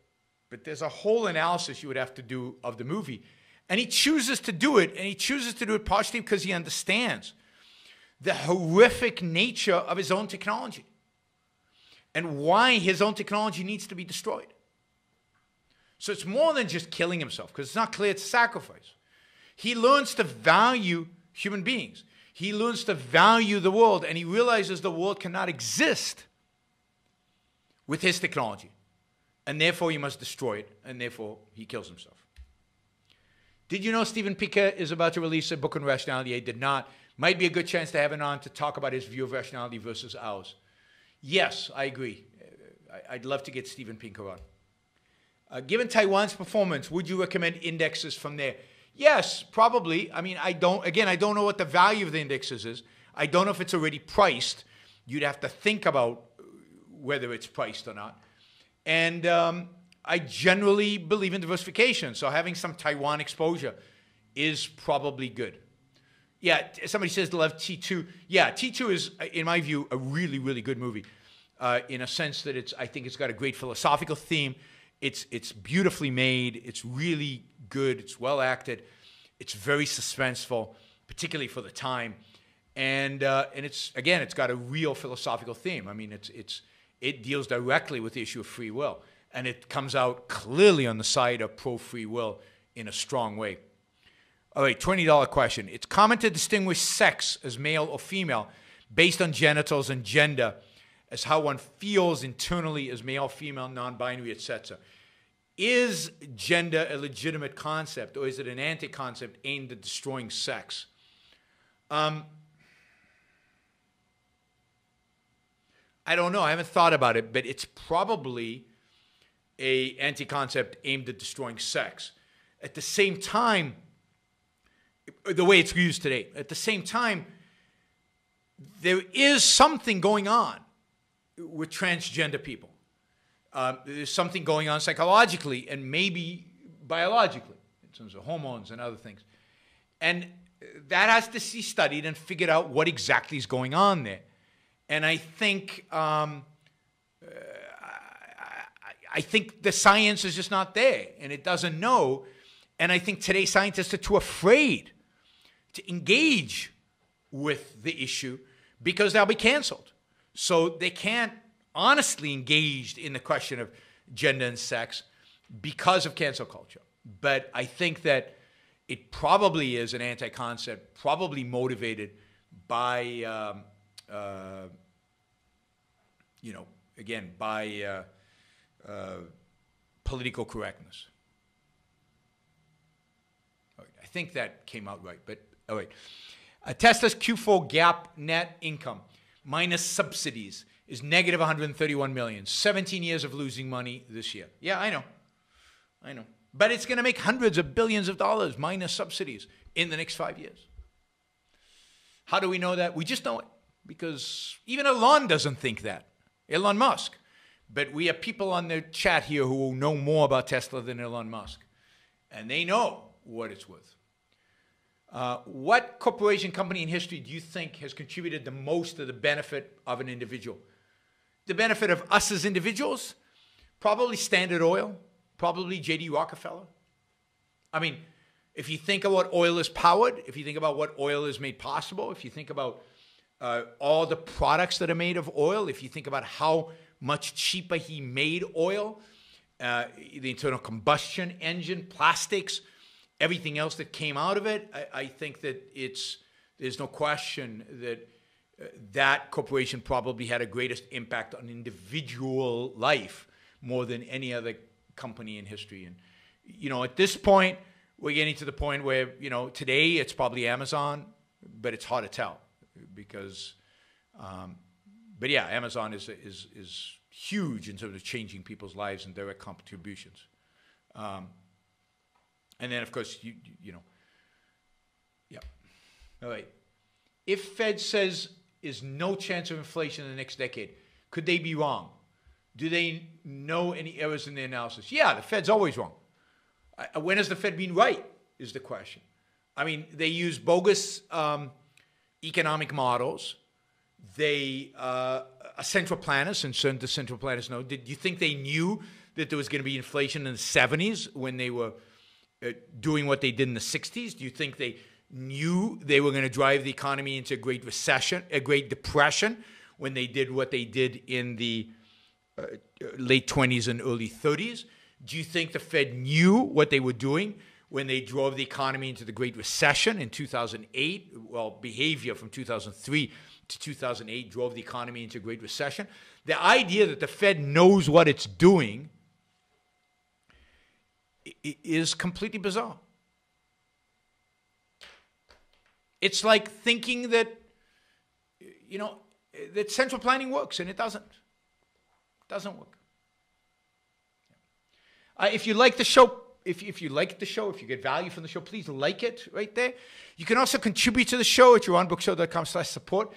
but there's a whole analysis you would have to do of the movie. And he chooses to do it, and he chooses to do it partially because he understands the horrific nature of his own technology and why his own technology needs to be destroyed. So it's more than just killing himself, because it's not clear it's sacrifice. He learns to value human beings. He learns to value the world, and he realizes the world cannot exist with his technology. And therefore, he must destroy it, and therefore, he kills himself. Did you know Steven Pinker is about to release a book on rationality? I did not. Might be a good chance to have him on to talk about his view of rationality versus ours. Yes, I agree. I'd love to get Steven Pinker on. Uh, given Taiwan's performance, would you recommend indexes from there? Yes, probably. I mean, I don't, again, I don't know what the value of the indexes is. I don't know if it's already priced. You'd have to think about whether it's priced or not. And um, I generally believe in diversification. So having some Taiwan exposure is probably good. Yeah, somebody says they love T2. Yeah, T2 is, in my view, a really, really good movie. Uh, in a sense that it's, I think it's got a great philosophical theme. It's, it's beautifully made. It's really good. It's well acted. It's very suspenseful, particularly for the time. And, uh, and it's, again, it's got a real philosophical theme. I mean, it's, it's, it deals directly with the issue of free will. And it comes out clearly on the side of pro free will in a strong way. All right, $20 question. It's common to distinguish sex as male or female based on genitals and gender as how one feels internally as male, female, non binary, etc. Is gender a legitimate concept or is it an anti concept aimed at destroying sex? Um, I don't know. I haven't thought about it, but it's probably a anti concept aimed at destroying sex. At the same time, the way it's used today. At the same time, there is something going on with transgender people. Um, there's something going on psychologically and maybe biologically in terms of hormones and other things. And that has to be studied and figured out what exactly is going on there. And I think um, uh, I think the science is just not there and it doesn't know. And I think today scientists are too afraid to engage with the issue because they'll be canceled. So they can't honestly engaged in the question of gender and sex because of cancel culture. But I think that it probably is an anti concept, probably motivated by, um, uh, you know, again, by uh, uh, political correctness. I think that came out right, but all right. Uh, Tesla's Q4 GAAP net income minus subsidies is negative 131 million. 17 years of losing money this year. Yeah, I know. I know. But it's going to make hundreds of billions of dollars minus subsidies in the next five years. How do we know that? We just know it because even Elon doesn't think that. Elon Musk. But we have people on the chat here who know more about Tesla than Elon Musk. And they know what it's worth. Uh, what corporation company in history do you think has contributed the most to the benefit of an individual? The benefit of us as individuals? Probably Standard Oil, probably JD Rockefeller. I mean, if you think of what oil is powered, if you think about what oil is made possible, if you think about uh, all the products that are made of oil, if you think about how much cheaper he made oil, uh, the internal combustion engine, plastics, everything else that came out of it, I, I think that it's there's no question that that corporation probably had a greatest impact on individual life more than any other company in history. And you know, at this point, we're getting to the point where you know today it's probably Amazon, but it's hard to tell because. Um, but yeah, Amazon is is is huge in terms of changing people's lives and direct contributions. Um, and then, of course, you, you know, yeah. All right. If Fed says is no chance of inflation in the next decade, could they be wrong? Do they know any errors in the analysis? Yeah, the Fed's always wrong. When has the Fed been right? Is the question. I mean, they use bogus um, economic models. They uh, central planners, and certain the central planners know. Did you think they knew that there was going to be inflation in the 70s when they were uh, doing what they did in the 60s? Do you think they knew they were going to drive the economy into a great recession, a great depression, when they did what they did in the uh, late 20s and early 30s? Do you think the Fed knew what they were doing when they drove the economy into the Great Recession in 2008? Well, behavior from 2003 to 2008 drove the economy into a Great Recession. The idea that the Fed knows what it's doing is completely bizarre. It's like thinking that, you know, that central planning works, and it doesn't. It doesn't work. Uh, if you like the show, if, if you like the show, if you get value from the show, please like it right there. You can also contribute to the show at yaronbrookshow.com slash support.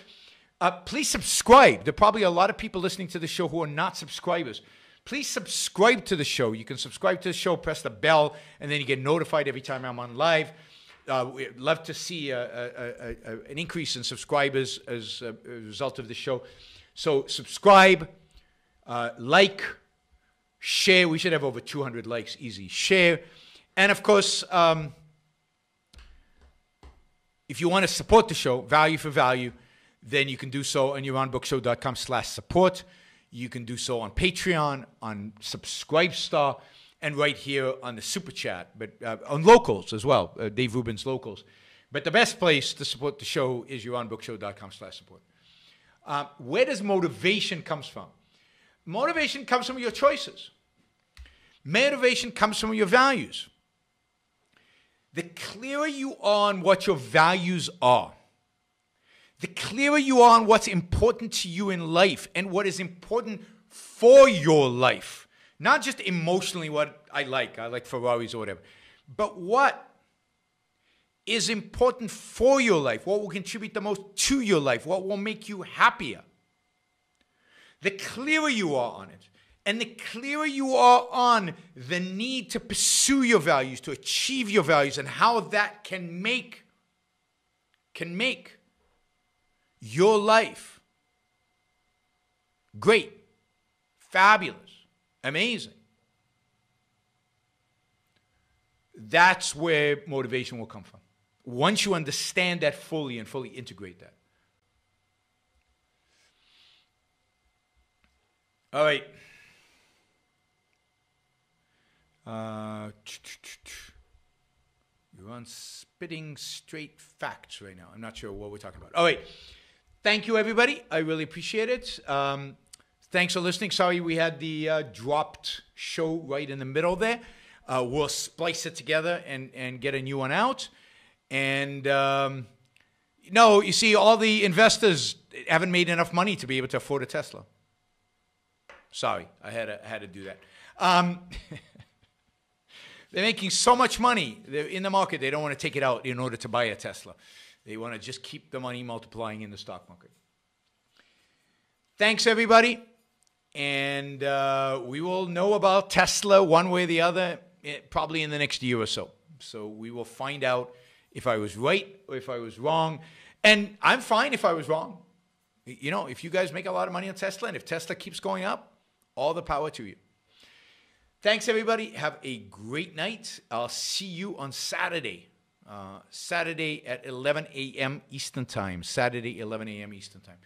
Uh, please subscribe. There are probably a lot of people listening to the show who are not subscribers. Please subscribe to the show. You can subscribe to the show, press the bell, and then you get notified every time I'm on live. Uh, we'd love to see a, a, a, an increase in subscribers as a, result of the show. So subscribe, uh, like, share. We should have over 200 likes, easy. Share. And of course, um, if you want to support the show, value for value, then you can do so on yaronbrookshow.com slash support. You can do so on Patreon, on Subscribestar, and right here on the Super Chat, but uh, on Locals as well, uh, Dave Rubin's Locals. But the best place to support the show is yaronbrookshow.com slash support. Uh, where does motivation comes from? Motivation comes from your choices. Motivation comes from your values. The clearer you are on what your values are, the clearer you are on what's important to you in life and what is important for your life. Not just emotionally what I like, I like Ferraris or whatever, but what is important for your life, what will contribute the most to your life, what will make you happier. The clearer you are on it, and the clearer you are on the need to pursue your values, to achieve your values, and how that can make can make your life great, fabulous, amazing. That's where motivation will come from. Once you understand that fully and fully integrate that. All right. Uh, Yaron spitting straight facts right now. I'm not sure what we're talking about. All right. Thank you, everybody. I really appreciate it. Um, thanks for listening. Sorry we had the uh, dropped show right in the middle there. Uh, we'll splice it together and, and get a new one out. And um, no, you see, all the investors haven't made enough money to be able to afford a Tesla. Sorry, I had to, had to do that. Um, they're making so much money they're in the market, they don't want to take it out in order to buy a Tesla. They want to just keep the money multiplying in the stock market. Thanks, everybody. And uh, we will know about Tesla one way or the other eh, probably in the next year or so. So we will find out if I was right or if I was wrong. And I'm fine if I was wrong. You know, if you guys make a lot of money on Tesla and if Tesla keeps going up, all the power to you. Thanks, everybody. Have a great night. I'll see you on Saturday. Uh, Saturday at 11 a.m. Eastern Time. Saturday, 11 a.m. Eastern Time.